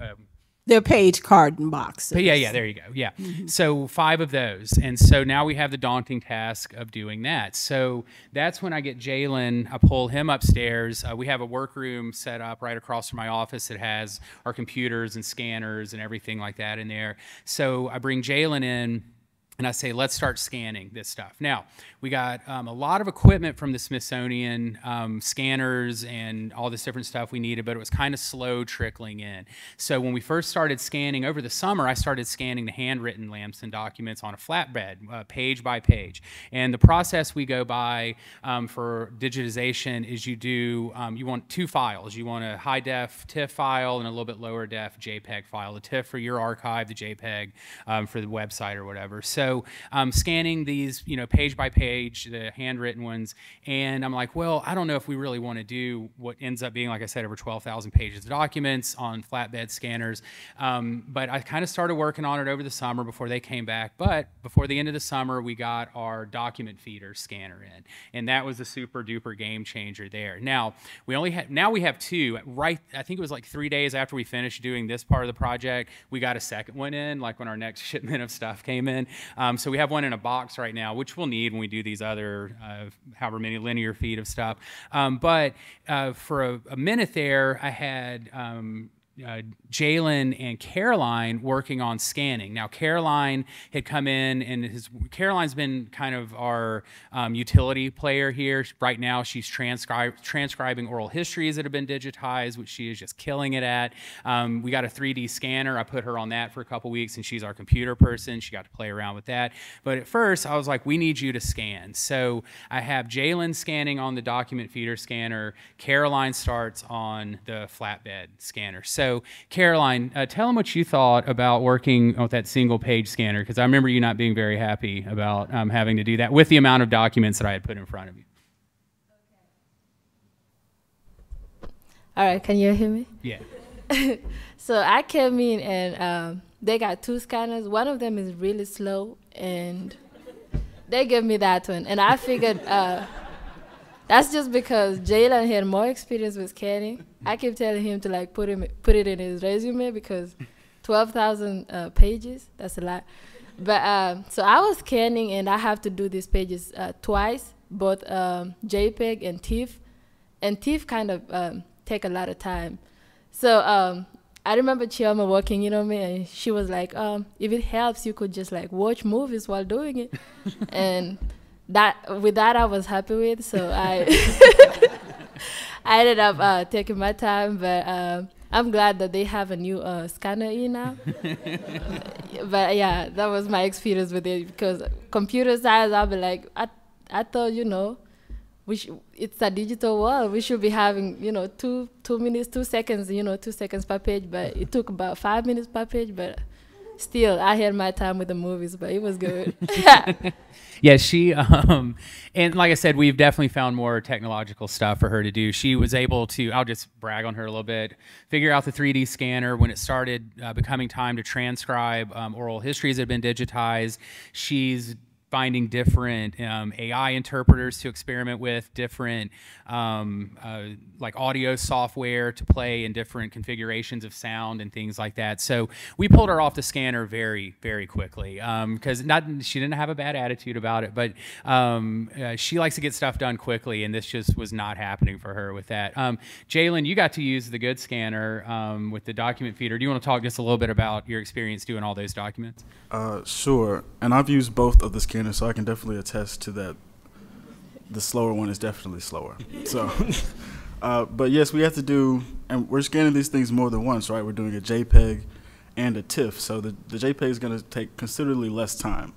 they're page card and boxes. But yeah, yeah, there you go. Yeah. Mm-hmm. So five of those. And so now we have the daunting task of doing that. So that's when I get Jaylen, I pull him upstairs. Uh, we have a workroom set up right across from my office that has our computers and scanners and everything like that in there. So I bring Jaylen in and I say, let's start scanning this stuff. Now, we got um, a lot of equipment from the Smithsonian, um, scanners and all this different stuff we needed, but it was kind of slow trickling in. So when we first started scanning over the summer, I started scanning the handwritten Lamson documents on a flatbed, uh, page by page. And the process we go by um, for digitization is you do, um, you want two files. You want a high def TIFF file and a little bit lower def JPEG file. The TIFF for your archive, the JPEG um, for the website or whatever. So um, scanning these, you know, page by page, the handwritten ones, and I'm like, well, I don't know if we really want to do what ends up being, like I said, over 12,000 pages of documents on flatbed scanners. Um, but I kind of started working on it over the summer before they came back. But before the end of the summer, we got our document feeder scanner in, and that was a super duper game changer there. Now we only have now we have two. Right, I think it was like three days after we finished doing this part of the project, we got a second one in, like when our next shipment of stuff came in. Um, so we have one in a box right now, which we'll need when we do these other uh, however many linear feet of stuff. Um, but uh, for a, a, minute there, I had um, uh, Jaylen and Carolyne working on scanning. Now, Carolyne had come in, and his Carolyne's been kind of our um, utility player here. Right now, she's transcri- transcribing oral histories that have been digitized, which she is just killing it at. Um, we got a 3D scanner. I put her on that for a couple weeks, and she's our computer person. She got to play around with that. But at first, I was like, we need you to scan. So I have Jaylen scanning on the document feeder scanner. Carolyne starts on the flatbed scanner. So So, Carolyne, uh, tell them what you thought about working with that single page scanner, because I remember you not being very happy about um, having to do that with the amount of documents that I had put in front of you. All right, can you hear me? Yeah. So I came in and um, they got two scanners. One of them is really slow, and they gave me that one. And I figured uh, that's just because Jaylen had more experience with scanning. I keep telling him to like put him put it in his resume because twelve thousand uh, pages that's a lot. But uh, so I was scanning and I have to do these pages uh, twice, both um, JPEG and TIFF, and TIFF kind of um, take a lot of time. So um, I remember Chioma walking in on me, and she was like, um, "If it helps, you could just like watch movies while doing it." and that with that, I was happy with. So I I ended up uh, taking my time, but um, I'm glad that they have a new uh, scanner in now. but yeah, that was my experience with it because computer science, I'll be like, I I thought you know we sh- it's a digital world. We should be having, you know, two two minutes, two seconds, you know, two seconds per page. But it took about five minutes per page. But still, I had my time with the movies, but it was good. yeah, she um, and like I said, we've definitely found more technological stuff for her to do. She was able to. I'll just brag on her a little bit. Figure out the 3D scanner when it started uh, becoming time to transcribe um, oral histories that have been digitized. She's finding different um, AI interpreters to experiment with, different um, uh, like audio software to play in different configurations of sound and things like that. So we pulled her off the scanner very, very quickly because um, not she didn't have a bad attitude about it, but um, uh, she likes to get stuff done quickly, and this just was not happening for her with that. Um, Jaylen, you got to use the good scanner um, with the document feeder. Do you want to talk just a little bit about your experience doing all those documents? Uh, sure. And I've used both of the scanners, so I can definitely attest to that. The slower one is definitely slower. So, uh, but yes, we have to do, and we're scanning these things more than once, right? We're doing a JPEG and a TIFF. So the, the JPEG is going to take considerably less time.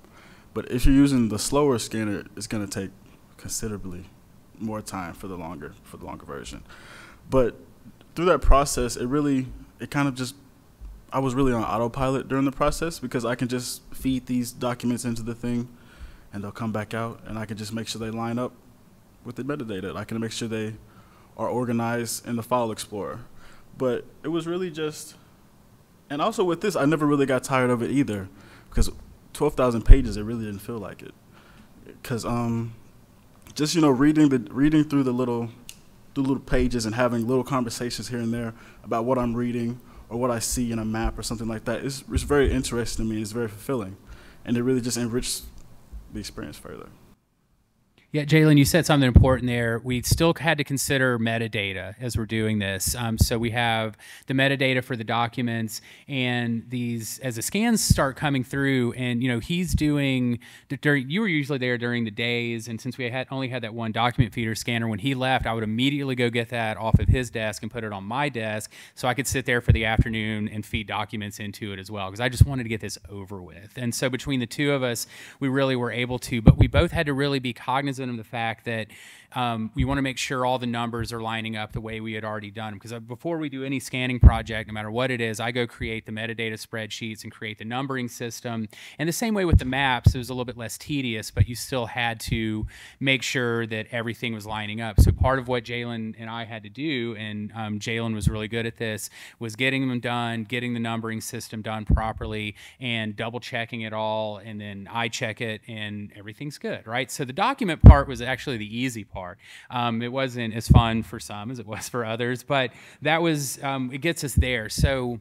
But if you're using the slower scanner, it's going to take considerably more time for the longer for the longer version. But through that process, it really it kind of just I was really on autopilot during the process because I can just feed these documents into the thing and they'll come back out and I can just make sure they line up with the metadata. I can make sure they are organized in the file explorer. But it was really just and also with this I never really got tired of it either because 12,000 pages it really didn't feel like it. Cuz um just you know reading the reading through the little through little pages and having little conversations here and there about what I'm reading or what I see in a map or something like that is it's very interesting to me. It's very fulfilling, and it really just enriched the experience further. Yeah, Jaylen, you said something important there. We still had to consider metadata as we're doing this. Um, so we have the metadata for the documents, and these as the scans start coming through, and you know he's doing. During, you were usually there during the days, and since we had only had that one document feeder scanner, when he left, I would immediately go get that off of his desk and put it on my desk, so I could sit there for the afternoon and feed documents into it as well, because I just wanted to get this over with. And so between the two of us, we really were able to, but we both had to really be cognizant cognizant the fact that um, we want to make sure all the numbers are lining up the way we had already done them. Because uh, before we do any scanning project, no matter what it is, I go create the metadata spreadsheets and create the numbering system. And the same way with the maps, it was a little bit less tedious, but you still had to make sure that everything was lining up. So part of what Jaylen and I had to do, and um, Jaylen was really good at this, was getting them done, getting the numbering system done properly, and double checking it all, and then I check it, and everything's good, right? So the document part was actually the easy part part. Um, it wasn't as fun for some as it was for others, but that was um, it gets us there. So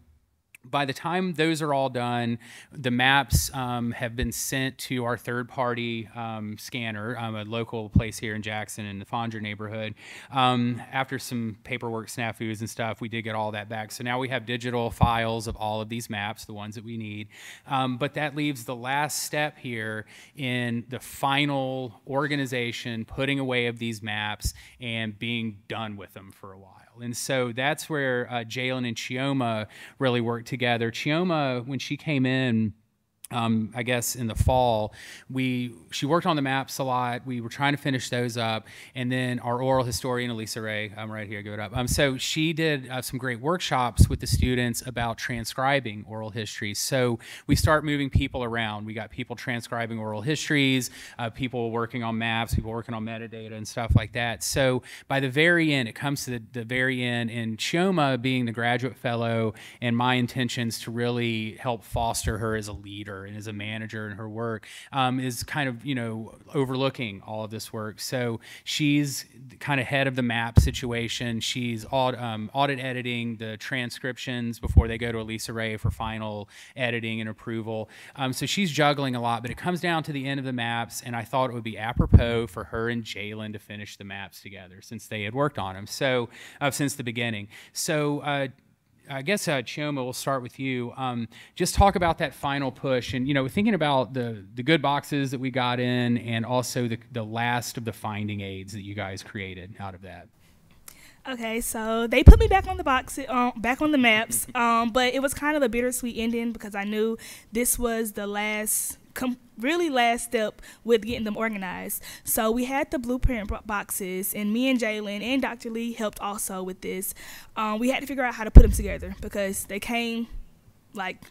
by the time those are all done, the maps um, have been sent to our third party um, scanner, um, a local place here in Jackson in the Fondren neighborhood. Um, after some paperwork snafus and stuff, we did get all that back. So now we have digital files of all of these maps, the ones that we need. Um, but that leaves the last step here in the final organization, putting away of these maps and being done with them for a while. And so that's where uh, Jaylen and Chioma really worked together. Chioma, when she came in, um, I guess in the fall, we she worked on the maps a lot. We were trying to finish those up, and then our oral historian Elisa Ray, I'm right here, give it up. Um, so she did uh, some great workshops with the students about transcribing oral histories. So we start moving people around. We got people transcribing oral histories, uh, people working on maps, people working on metadata and stuff like that. So by the very end, it comes to the, the very end, and Chioma being the graduate fellow, and my intentions to really help foster her as a leader and as a manager in her work um, is kind of you know overlooking all of this work. So she's kind of head of the map situation. She's audit, um, audit editing the transcriptions before they go to Elisa Ray for final editing and approval. Um, so she's juggling a lot, but it comes down to the end of the maps, and I thought it would be apropos for her and Jaylen to finish the maps together since they had worked on them. So uh, since the beginning. So uh, I guess uh, Chioma, we'll start with you. Um, just talk about that final push, and you know, thinking about the the good boxes that we got in, and also the the last of the finding aids that you guys created out of that. Okay, so they put me back on the box, um, back on the maps, um, but it was kind of a bittersweet ending because I knew this was the last really last step with getting them organized. So we had the blueprint boxes, and me and Jaylen and Dr. Lee helped also with this. Um, we had to figure out how to put them together because they came like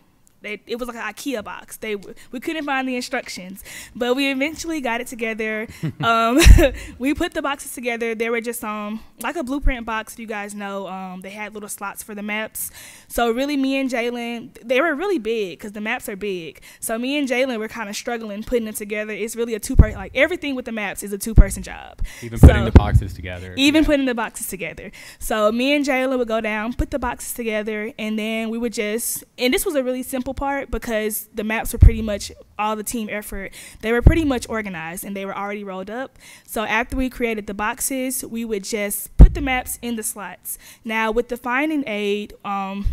they, it was like an IKEA box. They we couldn't find the instructions, but we eventually got it together. um, we put the boxes together. They were just um like a blueprint box. If you guys know, um, they had little slots for the maps. So really, me and Jaylen, they were really big because the maps are big. So me and Jaylen were kind of struggling putting it together. It's really a two person like everything with the maps is a two person job. Even putting the boxes together. Even yeah. putting the boxes together. So me and Jaylen would go down, put the boxes together, and then we would just. And this was a really simple part because the maps were pretty much all the team effort. They were pretty much organized and they were already rolled up. So after we created the boxes, we would just put the maps in the slots. Now with the finding aid um,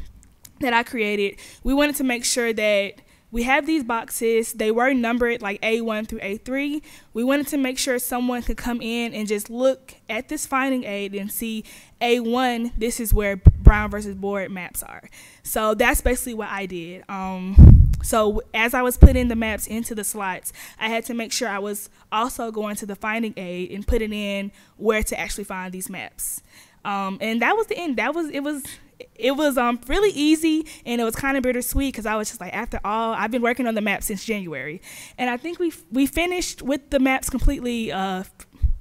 that I created, we wanted to make sure that we have these boxes. They were numbered like A1 through A3. We wanted to make sure someone could come in and just look at this finding aid and see A1, this is where Brown versus Board maps are. So that's basically what I did. Um, so as I was putting the maps into the slots, I had to make sure I was also going to the finding aid and putting in where to actually find these maps. Um, and that was the end. That was it was it was um really easy and it was kind of bittersweet because I was just like after all I've been working on the map since January. And I think we we finished with the maps completely uh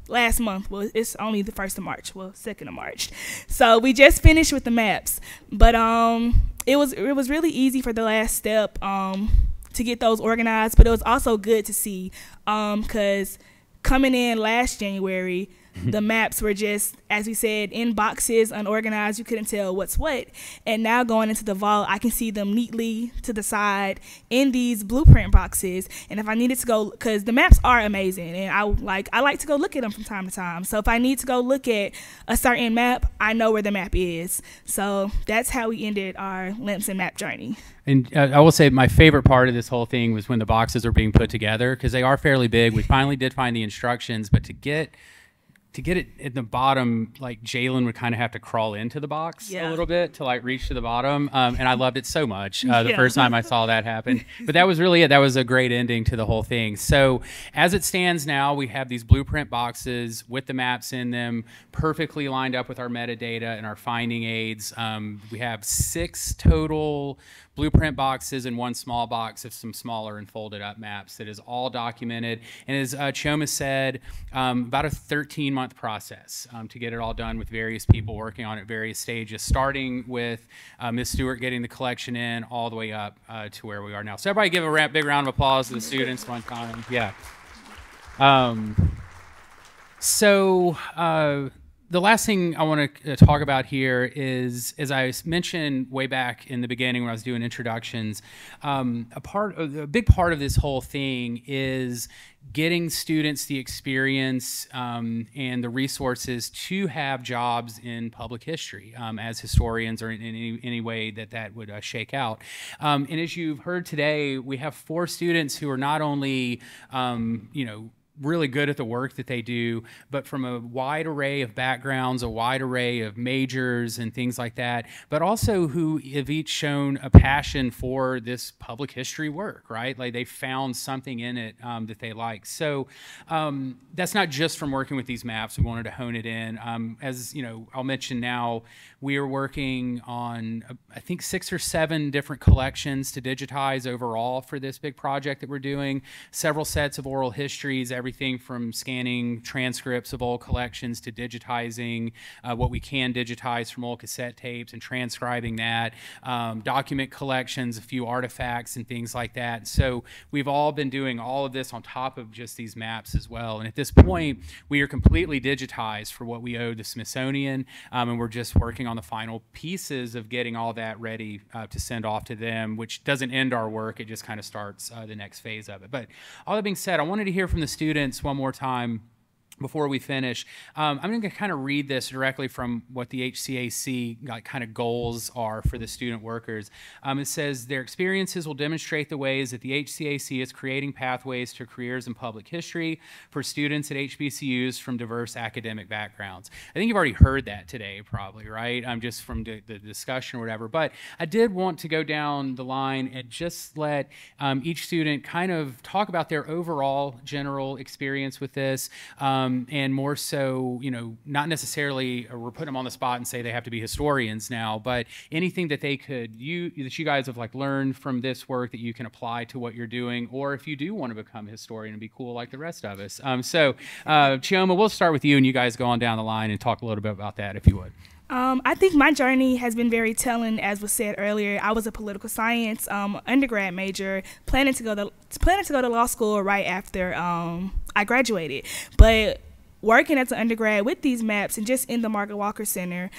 last month. Well it's only the first of March. Well second of March. So we just finished with the maps. But um it was it was really easy for the last step um to get those organized. But it was also good to see um because coming in last January the maps were just, as we said, in boxes, unorganized. You couldn't tell what's what. And now going into the vault, I can see them neatly to the side in these blueprint boxes. And if I needed to go, because the maps are amazing, and I like I like to go look at them from time to time. So if I need to go look at a certain map, I know where the map is. So that's how we ended our Lamson map journey. And uh, I will say my favorite part of this whole thing was when the boxes are being put together because they are fairly big. We finally did find the instructions, but to get to get it in the bottom, like Jaylen would kind of have to crawl into the box yeah. a little bit to like reach to the bottom. Um, and I loved it so much uh, the yeah. first time I saw that happen. But that was really it. That was a great ending to the whole thing. So as it stands now, we have these blueprint boxes with the maps in them, perfectly lined up with our metadata and our finding aids. Um, we have six total blueprint boxes and one small box of some smaller and folded up maps that is all documented. And as uh, Chioma said, um, about a 13 month process um, to get it all done with various people working on it various stages, starting with uh, Ms. Stewart getting the collection in all the way up uh, to where we are now. So everybody give a big round of applause to the students one time. Yeah. Um, so uh, the last thing I want to uh, talk about here is, as I mentioned way back in the beginning when I was doing introductions, um, a part, of, a big part of this whole thing is getting students the experience um, and the resources to have jobs in public history um, as historians or in any, any way that that would uh, shake out. Um, and as you've heard today, we have four students who are not only, um, you know, really good at the work that they do, but from a wide array of backgrounds, a wide array of majors and things like that, but also who have each shown a passion for this public history work, right? Like they found something in it um, that they like. So um, that's not just from working with these maps. We wanted to hone it in. Um, as you know, I'll mention now, we are working on uh, I think six or seven different collections to digitize overall for this big project that we're doing. Several sets of oral histories everything from scanning transcripts of old collections to digitizing uh, what we can digitize from old cassette tapes and transcribing that, um, document collections, a few artifacts and things like that. So we've all been doing all of this on top of just these maps as well. And at this point, we are completely digitized for what we owe the Smithsonian, um, and we're just working on the final pieces of getting all that ready uh, to send off to them, which doesn't end our work. It just kind of starts uh, the next phase of it. But all that being said, I wanted to hear from the students students one more time before we finish, um, I'm going to kind of read this directly from what the HCAC kind of goals are for the student workers. Um, it says their experiences will demonstrate the ways that the HCAC is creating pathways to careers in public history for students at HBCUs from diverse academic backgrounds. I think you've already heard that today, probably, right? I'm um, just from the, the, discussion or whatever. But I did want to go down the line and just let um, each student kind of talk about their overall general experience with this. Um, um, and more so, you know, not necessarily uh, we're putting them on the spot and say they have to be historians now, but anything that they could you that you guys have like learned from this work that you can apply to what you're doing, or if you do want to become a historian and be cool like the rest of us. Um, so, uh, Chioma, we'll start with you, and you guys go on down the line and talk a little bit about that, if you would. Um, I think my journey has been very telling, as was said earlier. I was a political science um, undergrad major, planning to go to planning to go to law school right after um, I graduated. But working as an undergrad with these maps and just in the Margaret Walker Center,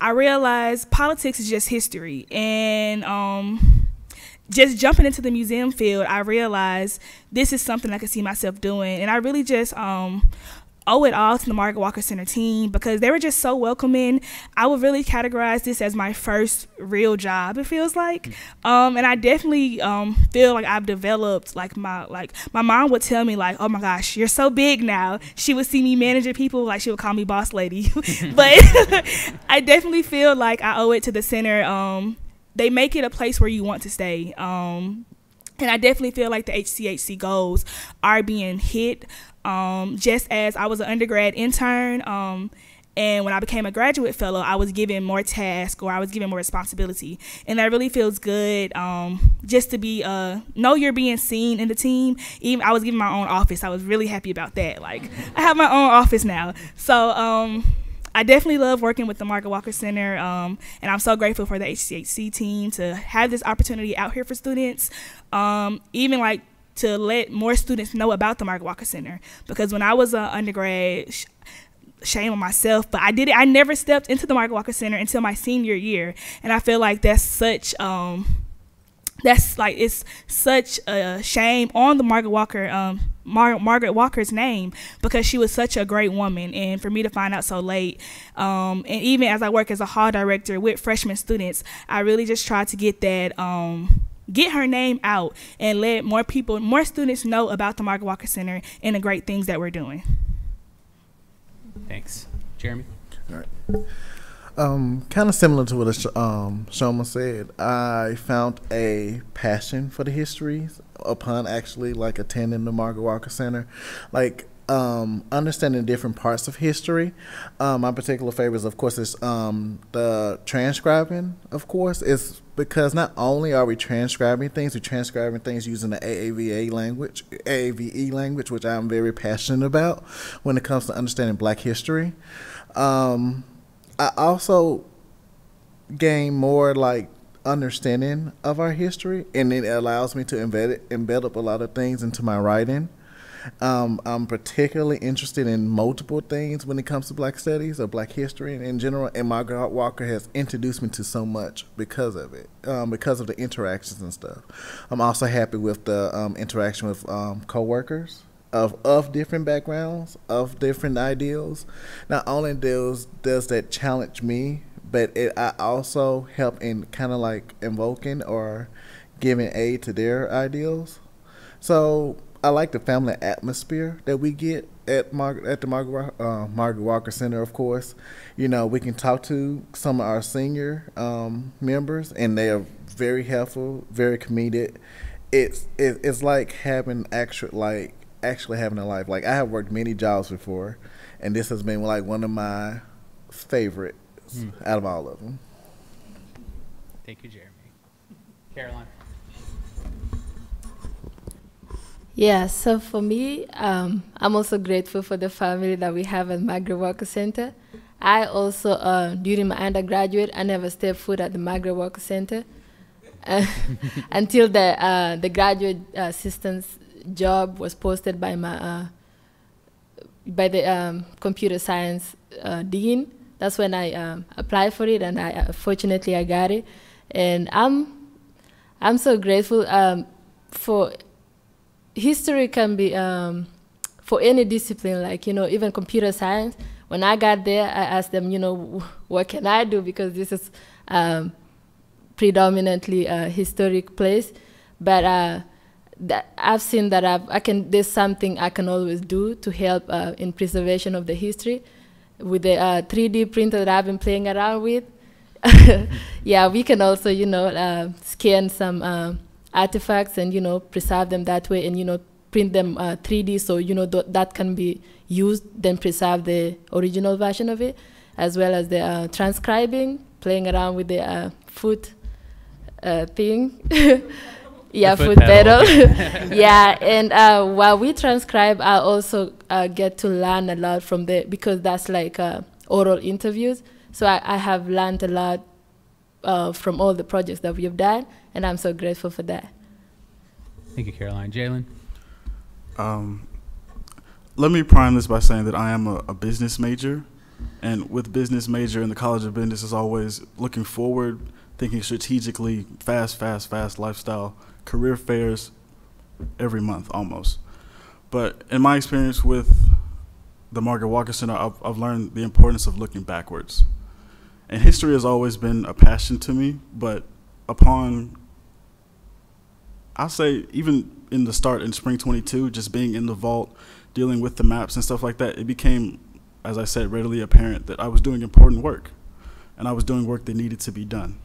I realized politics is just history. And um, just jumping into the museum field, I realized this is something I could see myself doing. And I really just um, owe it all to the Margaret Walker Center team because they were just so welcoming. I would really categorize this as my first real job. It feels like, um, and I definitely um, feel like I've developed like my like my mom would tell me like, oh my gosh, you're so big now. She would see me managing people like she would call me boss lady, but I definitely feel like I owe it to the center. Um, they make it a place where you want to stay. Um, and I definitely feel like the HCAC goals are being hit. Um, just as I was an undergrad intern, um, and when I became a graduate fellow, I was given more tasks or I was given more responsibility, and that really feels good. Um, just to be uh, know you're being seen in the team. Even I was given my own office. I was really happy about that. Like I have my own office now, so um, I definitely love working with the Margaret Walker Center, um, and I'm so grateful for the HCAC team to have this opportunity out here for students. Um, even like to let more students know about the Margaret Walker Center because when I was an undergrad, sh- shame on myself, but I did it. I never stepped into the Margaret Walker Center until my senior year, and I feel like that's such um, that's like it's such a shame on the Margaret Walker um, Mar- Margaret Walker's name because she was such a great woman, and for me to find out so late, um, and even as I work as a hall director with freshman students, I really just try to get that. Um, get her name out and let more people, more students know about the Margaret Walker Center and the great things that we're doing. Thanks. Jeremy? All right. Um, kind of similar to what um, Chioma said, I found a passion for the history upon actually like attending the Margaret Walker Center. Like um, understanding different parts of history. Um, my particular favorites, of course, is um, the transcribing. Of course, is because not only are we transcribing things, we're transcribing things using the AAVA language, AAVE language, which I'm very passionate about when it comes to understanding Black history. Um, I also gain more like understanding of our history, and it allows me to embed it, embed up a lot of things into my writing. Um, I'm particularly interested in multiple things when it comes to Black studies or Black history in general. And Margaret Walker has introduced me to so much because of it, um, because of the interactions and stuff. I'm also happy with the um, interaction with um, coworkers of of different backgrounds, of different ideals. Not only does does that challenge me, but it I also help in kind of like invoking or giving aid to their ideals. So I like the family atmosphere that we get at Mar- at the Margaret uh, Margaret Walker Center. Of course, you know we can talk to some of our senior um, members, and they are very helpful, very committed. It's it, it's like having actual like actually having a life. Like I have worked many jobs before, and this has been like one of my favorites out of all of them. Thank you, Jeremy. Carolyne. Yeah, so for me, um, I'm also grateful for the family that we have at Margaret Walker Center. I also, uh, during my undergraduate, I never stepped foot at the Margaret Walker Center uh, until the uh, the graduate assistant's job was posted by my uh, by the um, computer science uh, dean. That's when I um, applied for it, and I uh, fortunately I got it. And I'm I'm so grateful um, for history can be um, for any discipline, like you know, even computer science. When I got there, I asked them, you know, what can I do because this is um, predominantly a historic place, but uh, I've seen that I've, I can. There's something I can always do to help uh, in preservation of the history with the uh, 3D printer that I've been playing around with. yeah, we can also, you know, uh, scan some uh, artifacts and you know preserve them that way, and you know print them uh, 3D, so you know th- that can be used. Then preserve the original version of it, as well as the uh, transcribing, playing around with the uh, foot uh, thing. yeah, foot foot, pedal. pedal. yeah, and uh, while we transcribe, I also uh, get to learn a lot from the because that's like uh, oral interviews. So I, I have learned a lot uh, from all the projects that we've done, and I'm so grateful for that. Thank you, Carolyne. Jaylen. Um, let me prime this by saying that I am a, a business major, and with business major in the College of Business is always looking forward, thinking strategically, fast, fast, fast lifestyle, career fairs every month almost. But in my experience with the Margaret Walker Center, I've, I've learned the importance of looking backwards. And history has always been a passion to me, but upon I'll say even in the start in spring 22, just being in the vault, dealing with the maps and stuff like that, it became, as I said, readily apparent that I was doing important work, and I was doing work that needed to be done.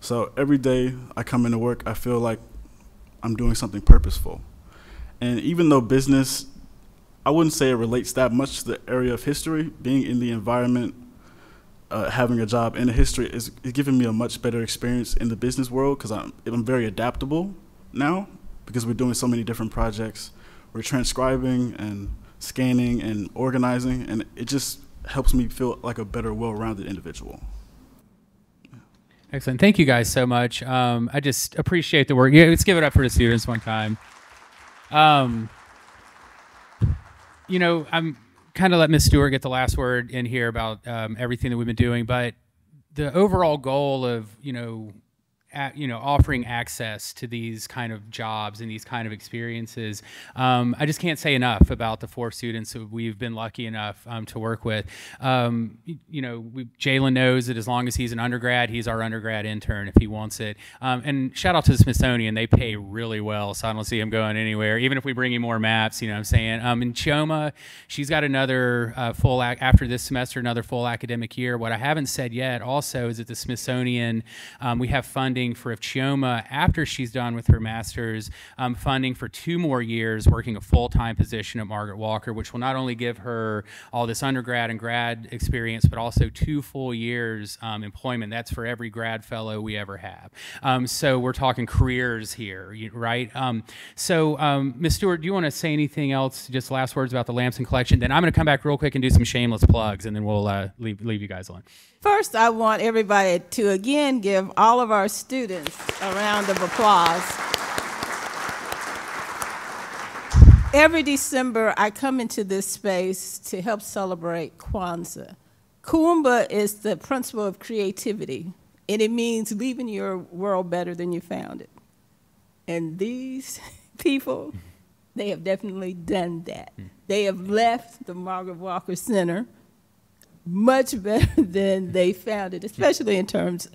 So every day I come into work, I feel like I'm doing something purposeful. And even though business, I wouldn't say it relates that much to the area of history, being in the environment, uh, having a job in history is, is giving me a much better experience in the business world because I'm, I'm very adaptable now because we're doing so many different projects. We're transcribing and scanning and organizing, and it just helps me feel like a better, well rounded individual. Excellent. Thank you guys so much. Um, I just appreciate the work. Yeah, let's give it up for the students one time. Um, you know, I'm kind of let Miss Stewart get the last word in here about um, everything that we've been doing, but the overall goal of you know, you know, offering access to these kind of jobs and these kind of experiences, um, I just can't say enough about the four students that we've been lucky enough um, to work with. Um, you know, Jaylen knows that as long as he's an undergrad, he's our undergrad intern if he wants it. Um, and shout out to the Smithsonian; they pay really well, so I don't see him going anywhere. Even if we bring him more maps, you know what I'm saying. Um, and Chioma, she's got another uh, full ac- after this semester, another full academic year. What I haven't said yet also is that the Smithsonian, um, we have funding for if Chioma, after she's done with her master's, um, funding for two more years working a full time position at Margaret Walker, which will not only give her all this undergrad and grad experience, but also two full years um, employment. That's for every grad fellow we ever have. Um, so we're talking careers here, right? Um, so, um, Ms. Stewart, do you want to say anything else? Just last words about the Lamson collection. Then I'm going to come back real quick and do some shameless plugs, and then we'll uh, leave, leave you guys alone. First, I want everybody to again give all of our students a round of applause. Every December, I come into this space to help celebrate Kwanzaa. Kuumba is the principle of creativity, and it means leaving your world better than you found it. And these people, they have definitely done that. They have left the Margaret Walker Center much better than they found it, especially in terms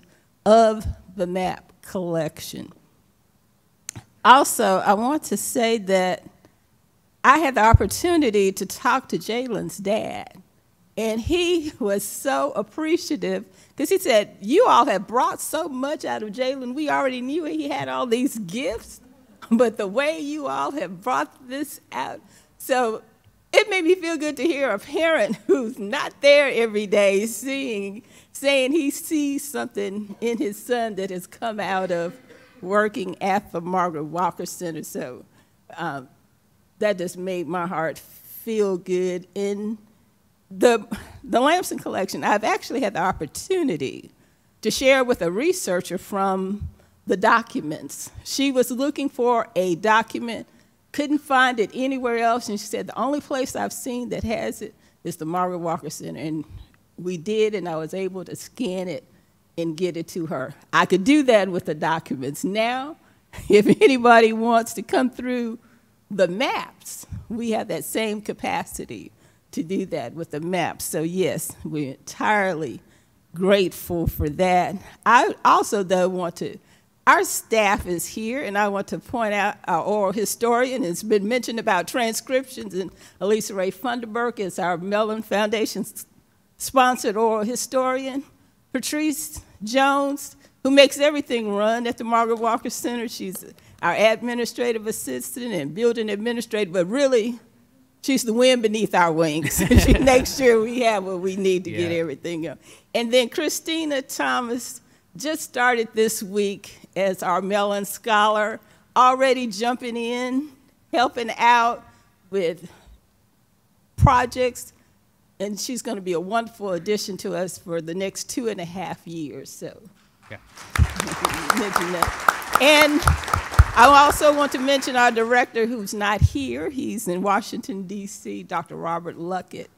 of the map collection. Also, I want to say that I had the opportunity to talk to Jaylen's dad, and he was so appreciative because he said, You all have brought so much out of Jaylen. We already knew he had all these gifts, but the way you all have brought this out. So it made me feel good to hear a parent who's not there every day seeing, saying he sees something in his son that has come out of working at the Margaret Walker Center. So um, that just made my heart feel good. In the, the Lamson collection, I've actually had the opportunity to share with a researcher from the documents. She was looking for a document, couldn't find it anywhere else, and she said, the only place I've seen that has it is the Margaret Walker Center. And we did, and I was able to scan it and get it to her. I could do that with the documents. Now, if anybody wants to come through the maps, we have that same capacity to do that with the maps. So yes, we're entirely grateful for that. I also though want to, our staff is here and I want to point out our oral historian. It's been mentioned about transcriptions and Elisa Ray Funderburk is our Mellon Foundation sponsored oral historian. Patrice Jones, who makes everything run at the Margaret Walker Center. She's our administrative assistant and building administrator, but really, she's the wind beneath our wings. she makes sure we have what we need to yeah. get everything up. And then Christina Thomas just started this week as our Mellon Scholar, already jumping in, helping out with projects and she's going to be a wonderful addition to us for the next two and a half years. So, yeah. and I also want to mention our director who's not here. He's in Washington, D.C., Dr. Robert Luckett,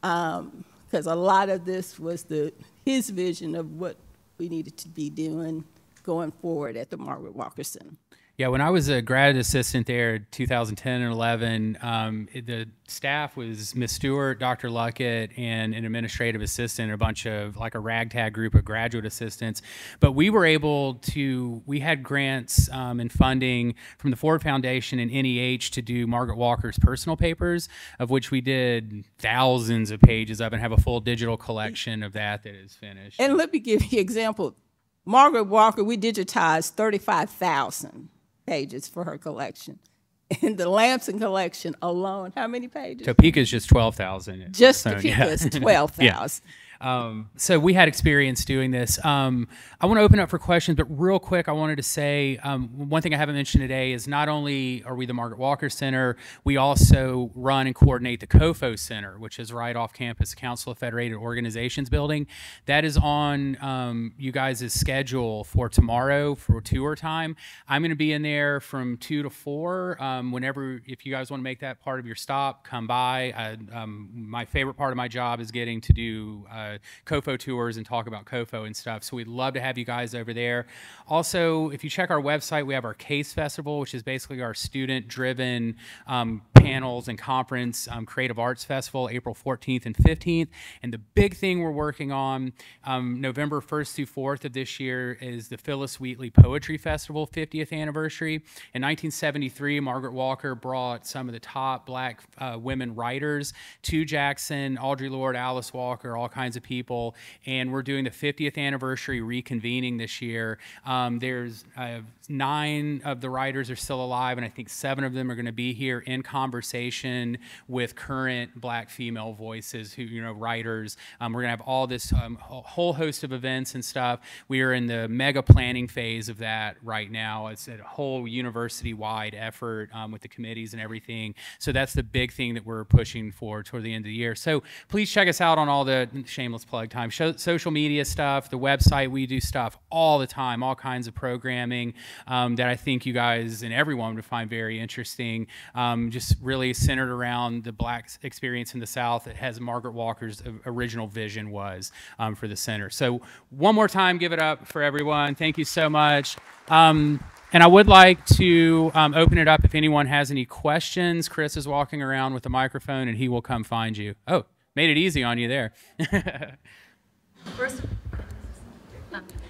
because um, a lot of this was the, his vision of what we needed to be doing going forward at the Margaret Walker Center. Yeah, when I was a grad assistant there, 2010 and 11, um, it, the staff was Miss Stewart, Dr. Luckett, and an administrative assistant, a bunch of like a ragtag group of graduate assistants. But we were able to, we had grants um, and funding from the Ford Foundation and NEH to do Margaret Walker's personal papers, of which we did thousands of pages of and have a full digital collection of that that is finished. And let me give you an example. Margaret Walker, we digitized 35,000 pages for her collection. In the Lamson collection alone, how many pages? Topeka is just 12,000. Just so, Topeka is 12,000. Um, so we had experience doing this. Um, I want to open up for questions, but real quick, I wanted to say um, one thing I haven't mentioned today is not only are we the Margaret Walker Center, we also run and coordinate the COFO Center, which is right off campus, Council of Federated Organizations building. That is on um, you guys' schedule for tomorrow for tour time. I'm going to be in there from 2 to 4. Um, whenever, if you guys want to make that part of your stop, come by. I, um, my favorite part of my job is getting to do uh, COFO tours and talk about COFO and stuff. So we'd love to have you guys over there. Also, if you check our website, we have our CASE Festival, which is basically our student-driven um, panels and conference um, creative arts festival, April 14th and 15th. And the big thing we're working on um, November 1st through 4th of this year is the Phillis Wheatley Poetry Festival 50th anniversary. In 1973, Margaret Walker brought some of the top black uh, women writers to Jackson, Audre Lorde, Alice Walker, all kinds of of people, and we're doing the 50th anniversary reconvening this year. Um, there's uh, nine of the writers are still alive, and I think seven of them are going to be here in conversation with current Black female voices, who you know writers. Um, we're going to have all this um, whole host of events and stuff. We are in the mega planning phase of that right now. It's a whole university-wide effort um, with the committees and everything. So that's the big thing that we're pushing for toward the end of the year. So please check us out on all the shame shameless plug time. Show, social media stuff, the website, we do stuff all the time, all kinds of programming um, that I think you guys and everyone would find very interesting. Um, just really centered around the black experience in the South has Margaret Walker's original vision was um, for the center. So one more time, give it up for everyone. Thank you so much. Um, and I would like to um, open it up if anyone has any questions. Chris is walking around with a microphone and he will come find you. Oh, Made it easy on you there.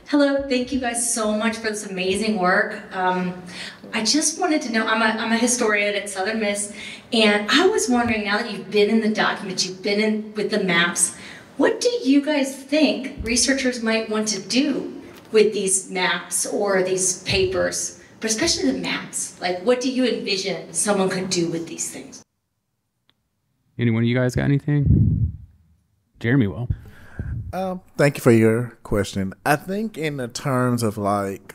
Hello, thank you guys so much for this amazing work. Um, I just wanted to know, I'm a, I'm a historian at Southern Miss, and I was wondering now that you've been in the documents, you've been in with the maps, what do you guys think researchers might want to do with these maps or these papers, but especially the maps? Like, what do you envision someone could do with these things? Anyone of you guys got anything? Jeremy will. Um, thank you for your question. I think in the terms of like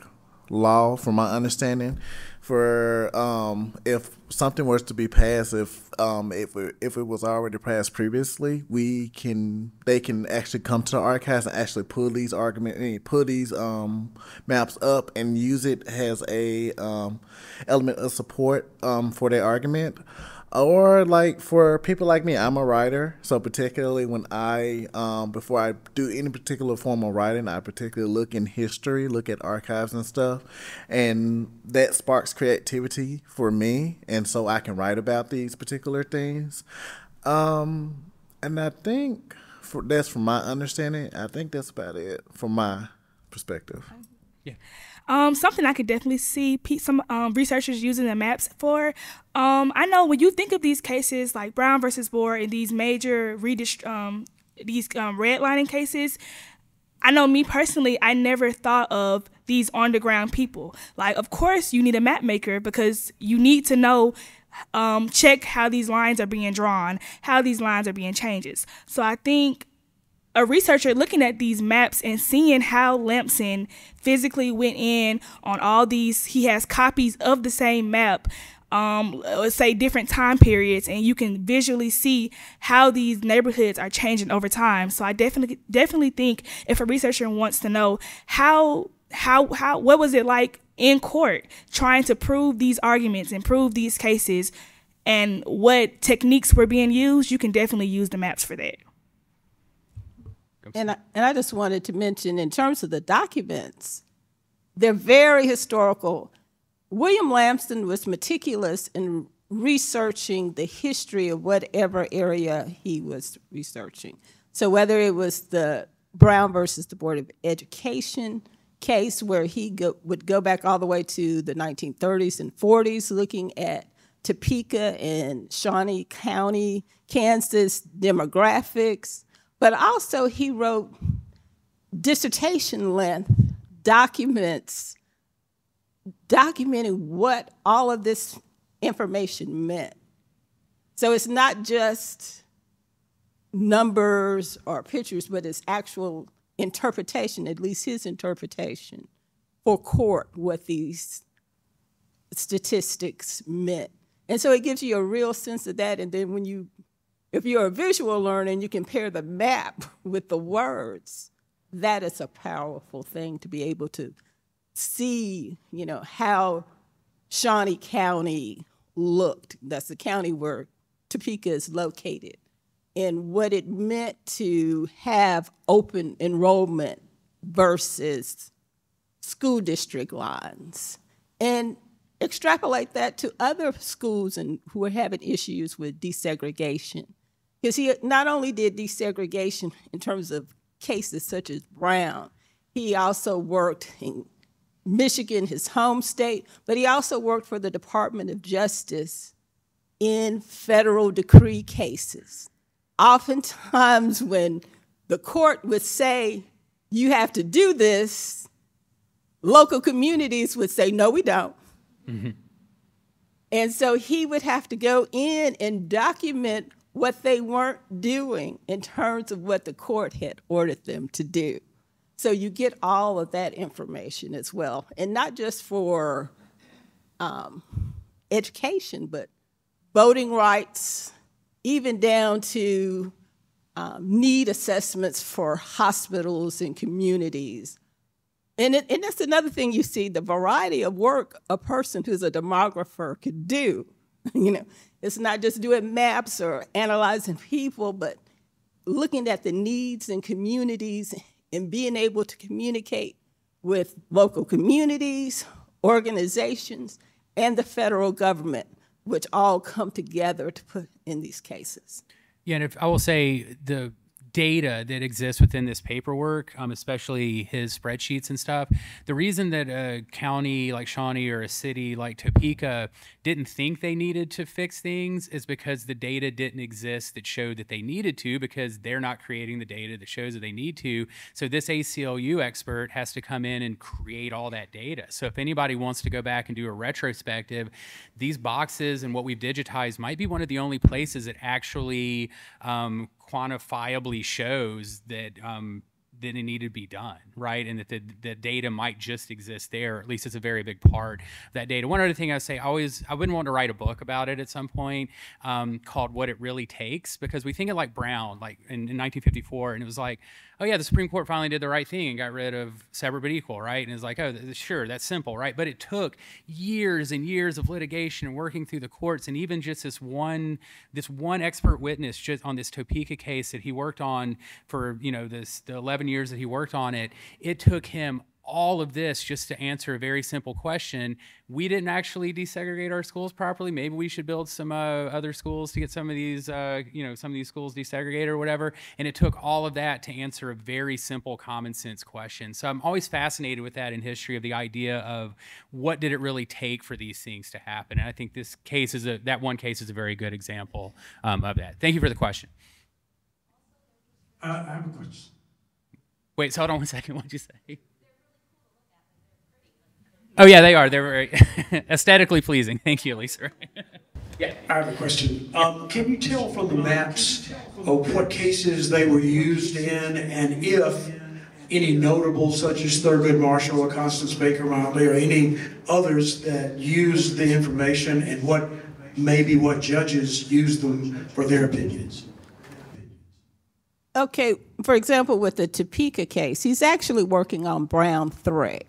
law, from my understanding, for um, if something was to be passed, if um, if it, if it was already passed previously, we can they can actually come to the archives and actually pull these argument eh, pull these um, maps up and use it as a um, element of support um, for their argument or like for people like me i'm a writer. So particularly when i um, before i do any particular form of writing i particularly look in history look at archives and stuff and that sparks creativity for me and so i can write about these particular things. Um, and i think for that's from my understanding i think that's about it from my perspective. Yeah um, something I could definitely see some um, researchers using the maps for. Um, I know when you think of these cases like Brown versus Board and these major redist- um, these um, redlining cases, I know me personally, I never thought of these underground people. Like, of course, you need a map maker because you need to know um, check how these lines are being drawn, how these lines are being changes. So I think a researcher looking at these maps and seeing how Lamson physically went in on all these, he has copies of the same map. Um, say different time periods, and you can visually see how these neighborhoods are changing over time. So I definitely, definitely think if a researcher wants to know how, how, how, what was it like in court trying to prove these arguments and prove these cases, and what techniques were being used, you can definitely use the maps for that. And I, and I just wanted to mention, in terms of the documents, they're very historical. William Lamson was meticulous in researching the history of whatever area he was researching. So whether it was the Brown versus the Board of Education case, where he go, would go back all the way to the 1930s and 40s, looking at Topeka and Shawnee County, Kansas demographics, but also, he wrote dissertation length documents documenting what all of this information meant. So it's not just numbers or pictures, but it's actual interpretation, at least his interpretation, for court what these statistics meant. And so it gives you a real sense of that. And then when you if you're a visual learner and you compare the map with the words, that is a powerful thing to be able to see, you know, how Shawnee County looked. That's the county where Topeka is located, and what it meant to have open enrollment versus school district lines. And extrapolate that to other schools and who are having issues with desegregation because he not only did desegregation in terms of cases such as Brown, he also worked in Michigan, his home state, but he also worked for the Department of Justice in federal decree cases. Oftentimes, when the court would say, you have to do this, local communities would say, no, we don't. Mm-hmm. And so he would have to go in and document what they weren't doing in terms of what the court had ordered them to do. So you get all of that information as well, and not just for um, education, but voting rights, even down to um, need assessments for hospitals and communities. And, it, and that's another thing you see the variety of work a person who's a demographer could do. you know, it's not just doing maps or analyzing people, but looking at the needs and communities and being able to communicate with local communities, organizations, and the federal government, which all come together to put in these cases. Yeah, and if I will say the data that exists within this paperwork, um, especially his spreadsheets and stuff. The reason that a county like Shawnee or a city like Topeka didn't think they needed to fix things is because the data didn't exist that showed that they needed to because they're not creating the data that shows that they need to. So this ACLU expert has to come in and create all that data. So if anybody wants to go back and do a retrospective, these boxes and what we've digitized might be one of the only places that actually um, quantifiably shows that um, that it needed to be done, right? And that the, the data might just exist there. At least it's a very big part of that data. One other thing I say, I always, I wouldn't want to write a book about it at some point um, called "What It Really Takes" because we think of like Brown, like in, in 1954, and it was like, oh yeah, the Supreme Court finally did the right thing and got rid of separate but equal, right? And it's like, oh, sure, that's simple, right? But it took years and years of litigation and working through the courts, and even just this one, this one expert witness just on this Topeka case that he worked on for, you know, this the 11 years that he worked on it. It took him all of this just to answer a very simple question. We didn't actually desegregate our schools properly. Maybe we should build some uh, other schools to get some of these, uh, you know, some of these schools desegregated or whatever. And it took all of that to answer a very simple, common sense question. So I'm always fascinated with that in history of the idea of what did it really take for these things to happen. And I think this case is a that one case is a very good example um, of that. Thank you for the question. Uh, I have a question. Wait, so hold on one second. What'd you say? Oh yeah, they are. They're very aesthetically pleasing. Thank you, Lisa. Yeah. I have a question. Um, can you tell from the maps of what cases they were used in and if any notable such as Thurgood Marshall or Constance Baker Motley or any others that used the information and what maybe what judges used them for their opinions? Okay, for example, with the Topeka case, he's actually working on Brown 3.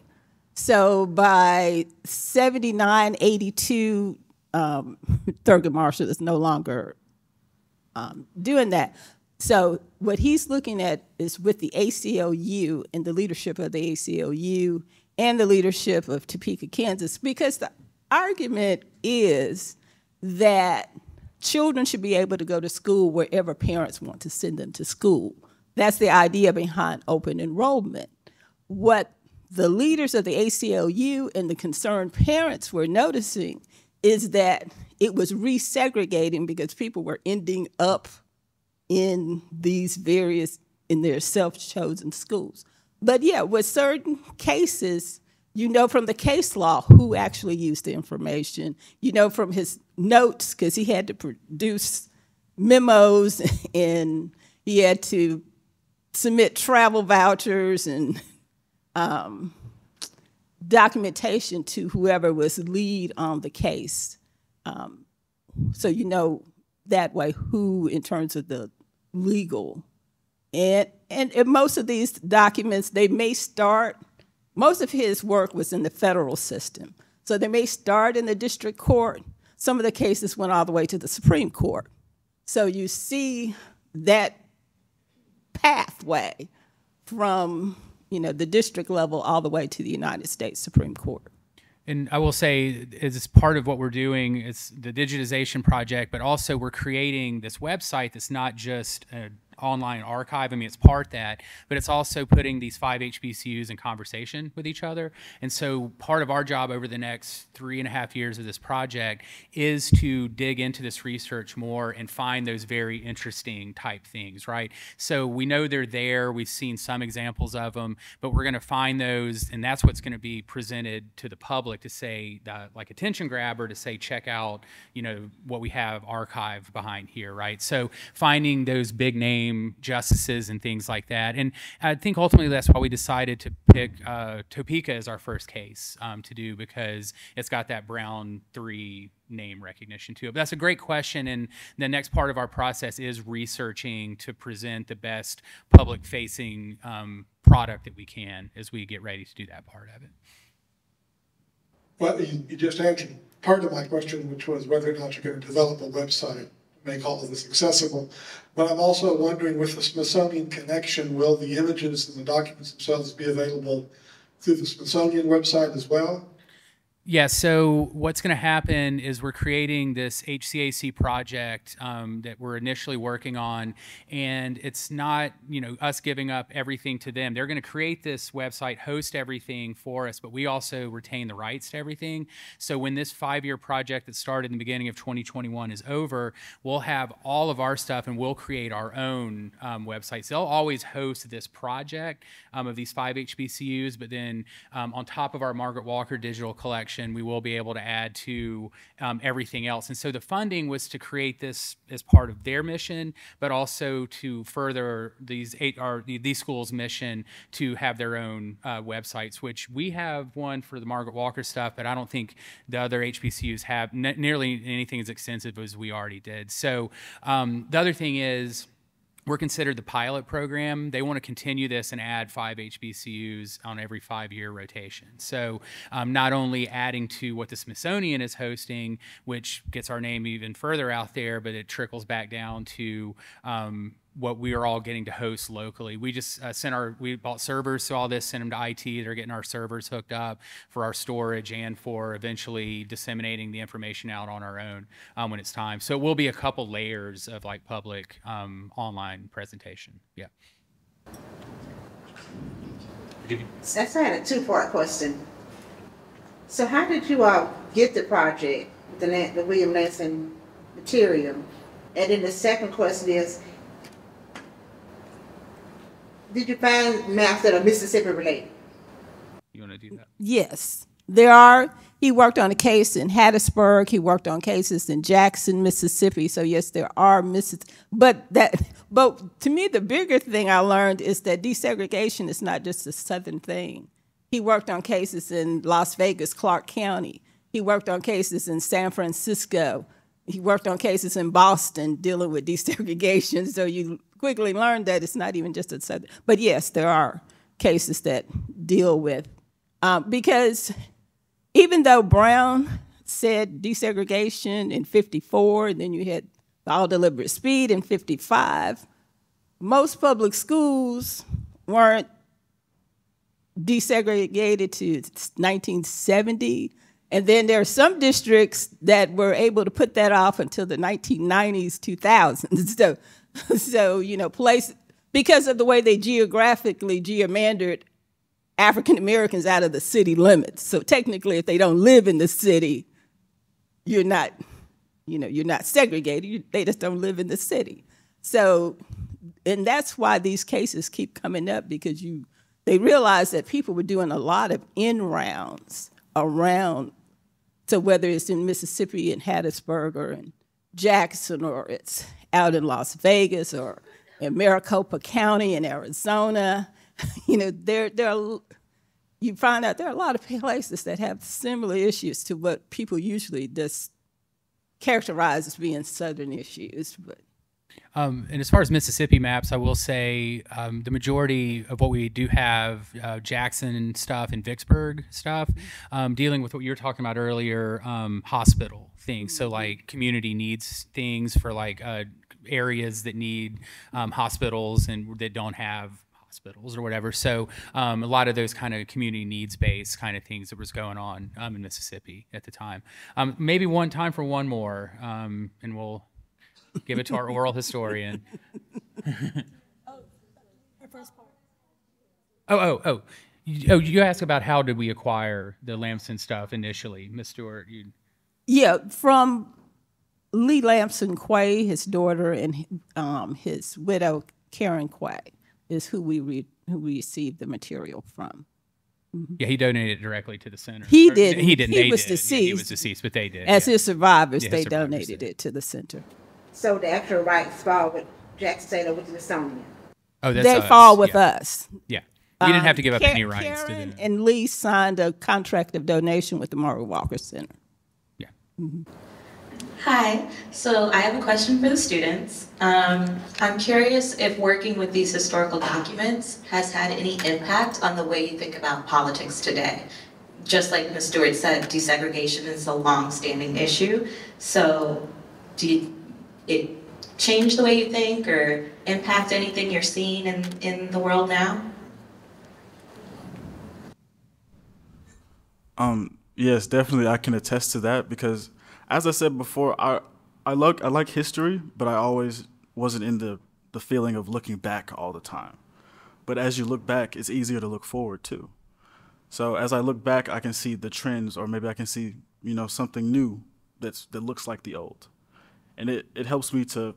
So by 79, 82, um, Thurgood Marshall is no longer um, doing that. So what he's looking at is with the ACLU and the leadership of the ACLU and the leadership of Topeka, Kansas, because the argument is that children should be able to go to school wherever parents want to send them to school. That's the idea behind open enrollment. What the leaders of the ACLU and the concerned parents were noticing is that it was resegregating because people were ending up in these various in their self-chosen schools. But yeah, with certain cases, you know from the case law who actually used the information. You know from his notes because he had to produce memos and he had to submit travel vouchers and um, documentation to whoever was lead on the case. Um, so you know that way who, in terms of the legal, and and in most of these documents they may start. Most of his work was in the federal system, so they may start in the district court. Some of the cases went all the way to the Supreme Court. So you see that pathway from you know the district level all the way to the United States Supreme Court. And I will say, as part of what we're doing, it's the digitization project, but also we're creating this website that's not just a online archive. I mean, it's part that, but it's also putting these five HBCUs in conversation with each other. And so part of our job over the next three and a half years of this project is to dig into this research more and find those very interesting type things, right? So we know they're there. We've seen some examples of them, but we're going to find those, and that's what's going to be presented to the public to say, uh, like attention grabber, to say, check out, you know, what we have archived behind here, right? So finding those big names justices and things like that. And I think ultimately that's why we decided to pick uh, Topeka as our first case um, to do because it's got that Brown 3 name recognition to it. But that's a great question. And the next part of our process is researching to present the best public facing um, product that we can as we get ready to do that part of it. Well, you just answered part of my question, which was whether or not you're going to develop a website make all of this accessible. But I'm also wondering with the Smithsonian connection, will the images and the documents themselves be available through the Smithsonian website as well? Yeah, so what's going to happen is we're creating this HCAC project um, that we're initially working on, and it's not you know us giving up everything to them. They're going to create this website, host everything for us, but we also retain the rights to everything. So when this five-year project that started in the beginning of 2021 is over, we'll have all of our stuff, and we'll create our own um, websites. They'll always host this project um, of these five HBCUs, but then um, on top of our Margaret Walker digital collection we will be able to add to um, everything else. And so the funding was to create this as part of their mission, but also to further these eight these schools' mission to have their own uh, websites. Which we have one for the Margaret Walker stuff, but I don't think the other HBCUs have nearly anything as extensive as we already did. So um, the other thing is we're considered the pilot program. They want to continue this and add five HBCUs on every five year rotation. So, um, not only adding to what the Smithsonian is hosting, which gets our name even further out there, but it trickles back down to um, what we are all getting to host locally. We just uh, sent our, we bought servers, so all this, sent them to IT. They're getting our servers hooked up for our storage and for eventually disseminating the information out on our own um, when it's time. So it will be a couple layers of like public um, online presentation. Yeah. That's had a two-part question. So how did you all get the project, the, the William Lansing material? And then the second question is, did you find maps that are Mississippi related? You want to do that? Yes, there are. He worked on a case in Hattiesburg. He worked on cases in Jackson, Mississippi. So yes, there are Mississippi. But that, but to me, the bigger thing I learned is that desegregation is not just a Southern thing. He worked on cases in Las Vegas, Clark County. He worked on cases in San Francisco. He worked on cases in Boston dealing with desegregation. So you quickly learned that it's not even just a Southern. But yes, there are cases that deal with um, because even though Brown said desegregation in 54, and then you had all deliberate speed in 55, most public schools weren't desegregated to 1970. And then there are some districts that were able to put that off until the 1990s, 2000s. So, so you know, place because of the way they geographically gerrymandered African Americans out of the city limits. So technically, if they don't live in the city, you're not, you know, you're not segregated. You, they just don't live in the city. So, and that's why these cases keep coming up because you, they realize that people were doing a lot of in rounds around. So whether it's in Mississippi in Hattiesburg or in Jackson or it's out in Las Vegas or in Maricopa County in Arizona, you know, there, there are, you find out there are a lot of places that have similar issues to what people usually just characterize as being Southern issues. But um, and as far as Mississippi maps, I will say um, the majority of what we do have, uh, Jackson stuff and Vicksburg stuff, um, dealing with what you were talking about earlier, um, hospital things. So like community needs things for like uh, areas that need um, hospitals and that don't have hospitals or whatever. So um, a lot of those kind of community needs based kind of things that was going on um, in Mississippi at the time. Um, maybe one time for one more, um, and we'll give it to our oral historian. oh, oh, oh. You, oh, you asked about how did we acquire the Lamson stuff initially, Miss Stewart? You... Yeah, from Lee Lamson Quay, his daughter, and um, his widow Karen Quay is who we re- who we received the material from. Mm-hmm. Yeah, he donated directly to the center. He did. He didn't. He was did. deceased. Yeah, he was deceased, but they did. As yeah. his survivors, Yeah, they survivors donated did. it to the center. So the actual rights fall with Jack Taylor, or with the Smithsonian? Oh, that's they us. fall with yeah. us. Yeah, we didn't have to give up Ka- any rights to Karen them. and Lee signed a contract of donation with the Margaret Walker Center. Yeah. Hi, so I have a question for the students. Um, I'm curious if working with these historical documents has had any impact on the way you think about politics today. Just like Ms. Stewart said, desegregation is a long-standing issue. So do you, it change the way you think or impact anything you're seeing in, in the world now? Um, Yes, definitely. I can attest to that because, as I said before, I I like I like history, but I always wasn't in the the feeling of looking back all the time. But as you look back, it's easier to look forward too. So as I look back, I can see the trends, or maybe I can see you know something new that's that looks like the old, and it it helps me to,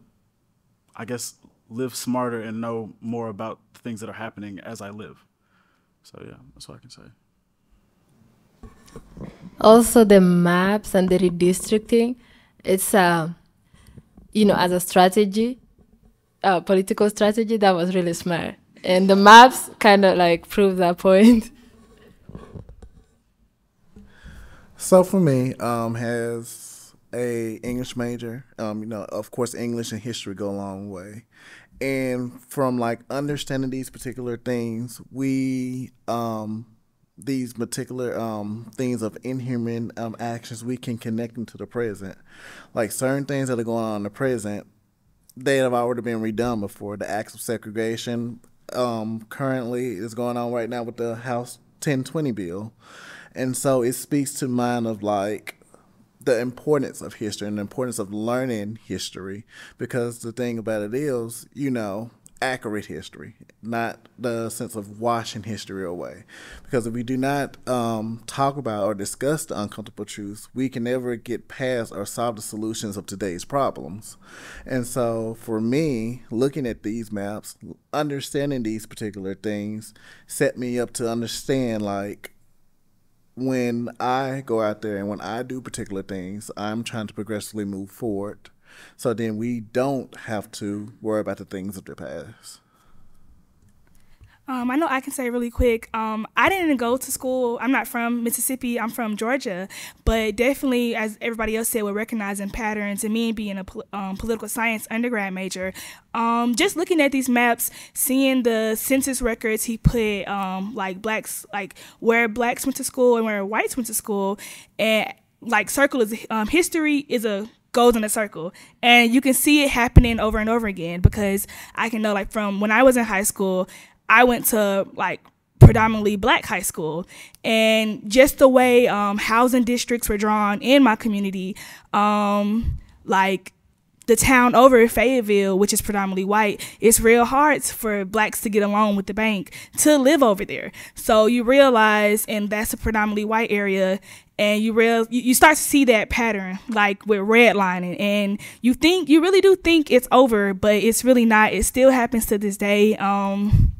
I guess, live smarter and know more about things that are happening as I live. So yeah, that's what I can say. Also, the maps and the redistricting, it's uh, you know, as a strategy, uh, political strategy, that was really smart. And the maps kind of like prove that point. So for me, um, has a English major. Um, you know, of course, English and history go a long way, and from like understanding these particular things, we um these particular um, things of inhuman um, actions, we can connect them to the present. Like certain things that are going on in the present, they have already been redone before. The acts of segregation um, currently is going on right now with the House 1020 bill. And so it speaks to mind of like the importance of history and the importance of learning history because the thing about it is, you know, accurate history, not the sense of washing history away. Because if we do not um, talk about or discuss the uncomfortable truths, we can never get past or solve the solutions of today's problems. And so, for me, looking at these maps, understanding these particular things, set me up to understand like when I go out there and when I do particular things, I'm trying to progressively move forward so then we don't have to worry about the things of the past. Um, I know I can say really quick. Um, I didn't go to school. I'm not from Mississippi. I'm from Georgia, but definitely, as everybody else said, we're recognizing patterns. And me being a um, political science undergrad major, um, just looking at these maps, seeing the census records he put, um, like blacks, like where blacks went to school and where whites went to school, and like circle is um, history is a goes in a circle and you can see it happening over and over again because i can know like from when i was in high school i went to like predominantly black high school. And just the way um, housing districts were drawn in my community um, like the town over Fayetteville, which is predominantly white, it's real hard for blacks to get along with the bank to live over there. So you realize, and that's a predominantly white area, and you real you, you start to see that pattern like with redlining. And you think you really do think it's over but it's really not. It still happens to this day. Um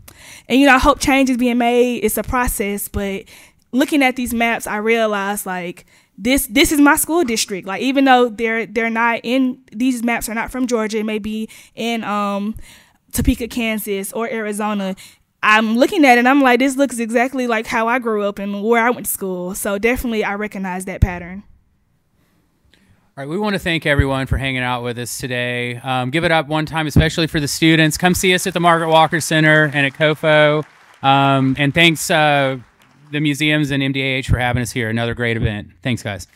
and you know i hope change is being made it's a process but looking at these maps i realized like this this is my school district like even though they're they're not in these maps are not from georgia it may be in um topeka kansas or arizona I'm looking at it and I'm like, this looks exactly like how I grew up and where I went to school. So definitely I recognize that pattern. All right, we want to thank everyone for hanging out with us today. Um, give it up one time, especially for the students. Come see us at the Margaret Walker Center and at COFO. Um, and thanks uh, the museums and MDAH for having us here. Another great event. Thanks, guys.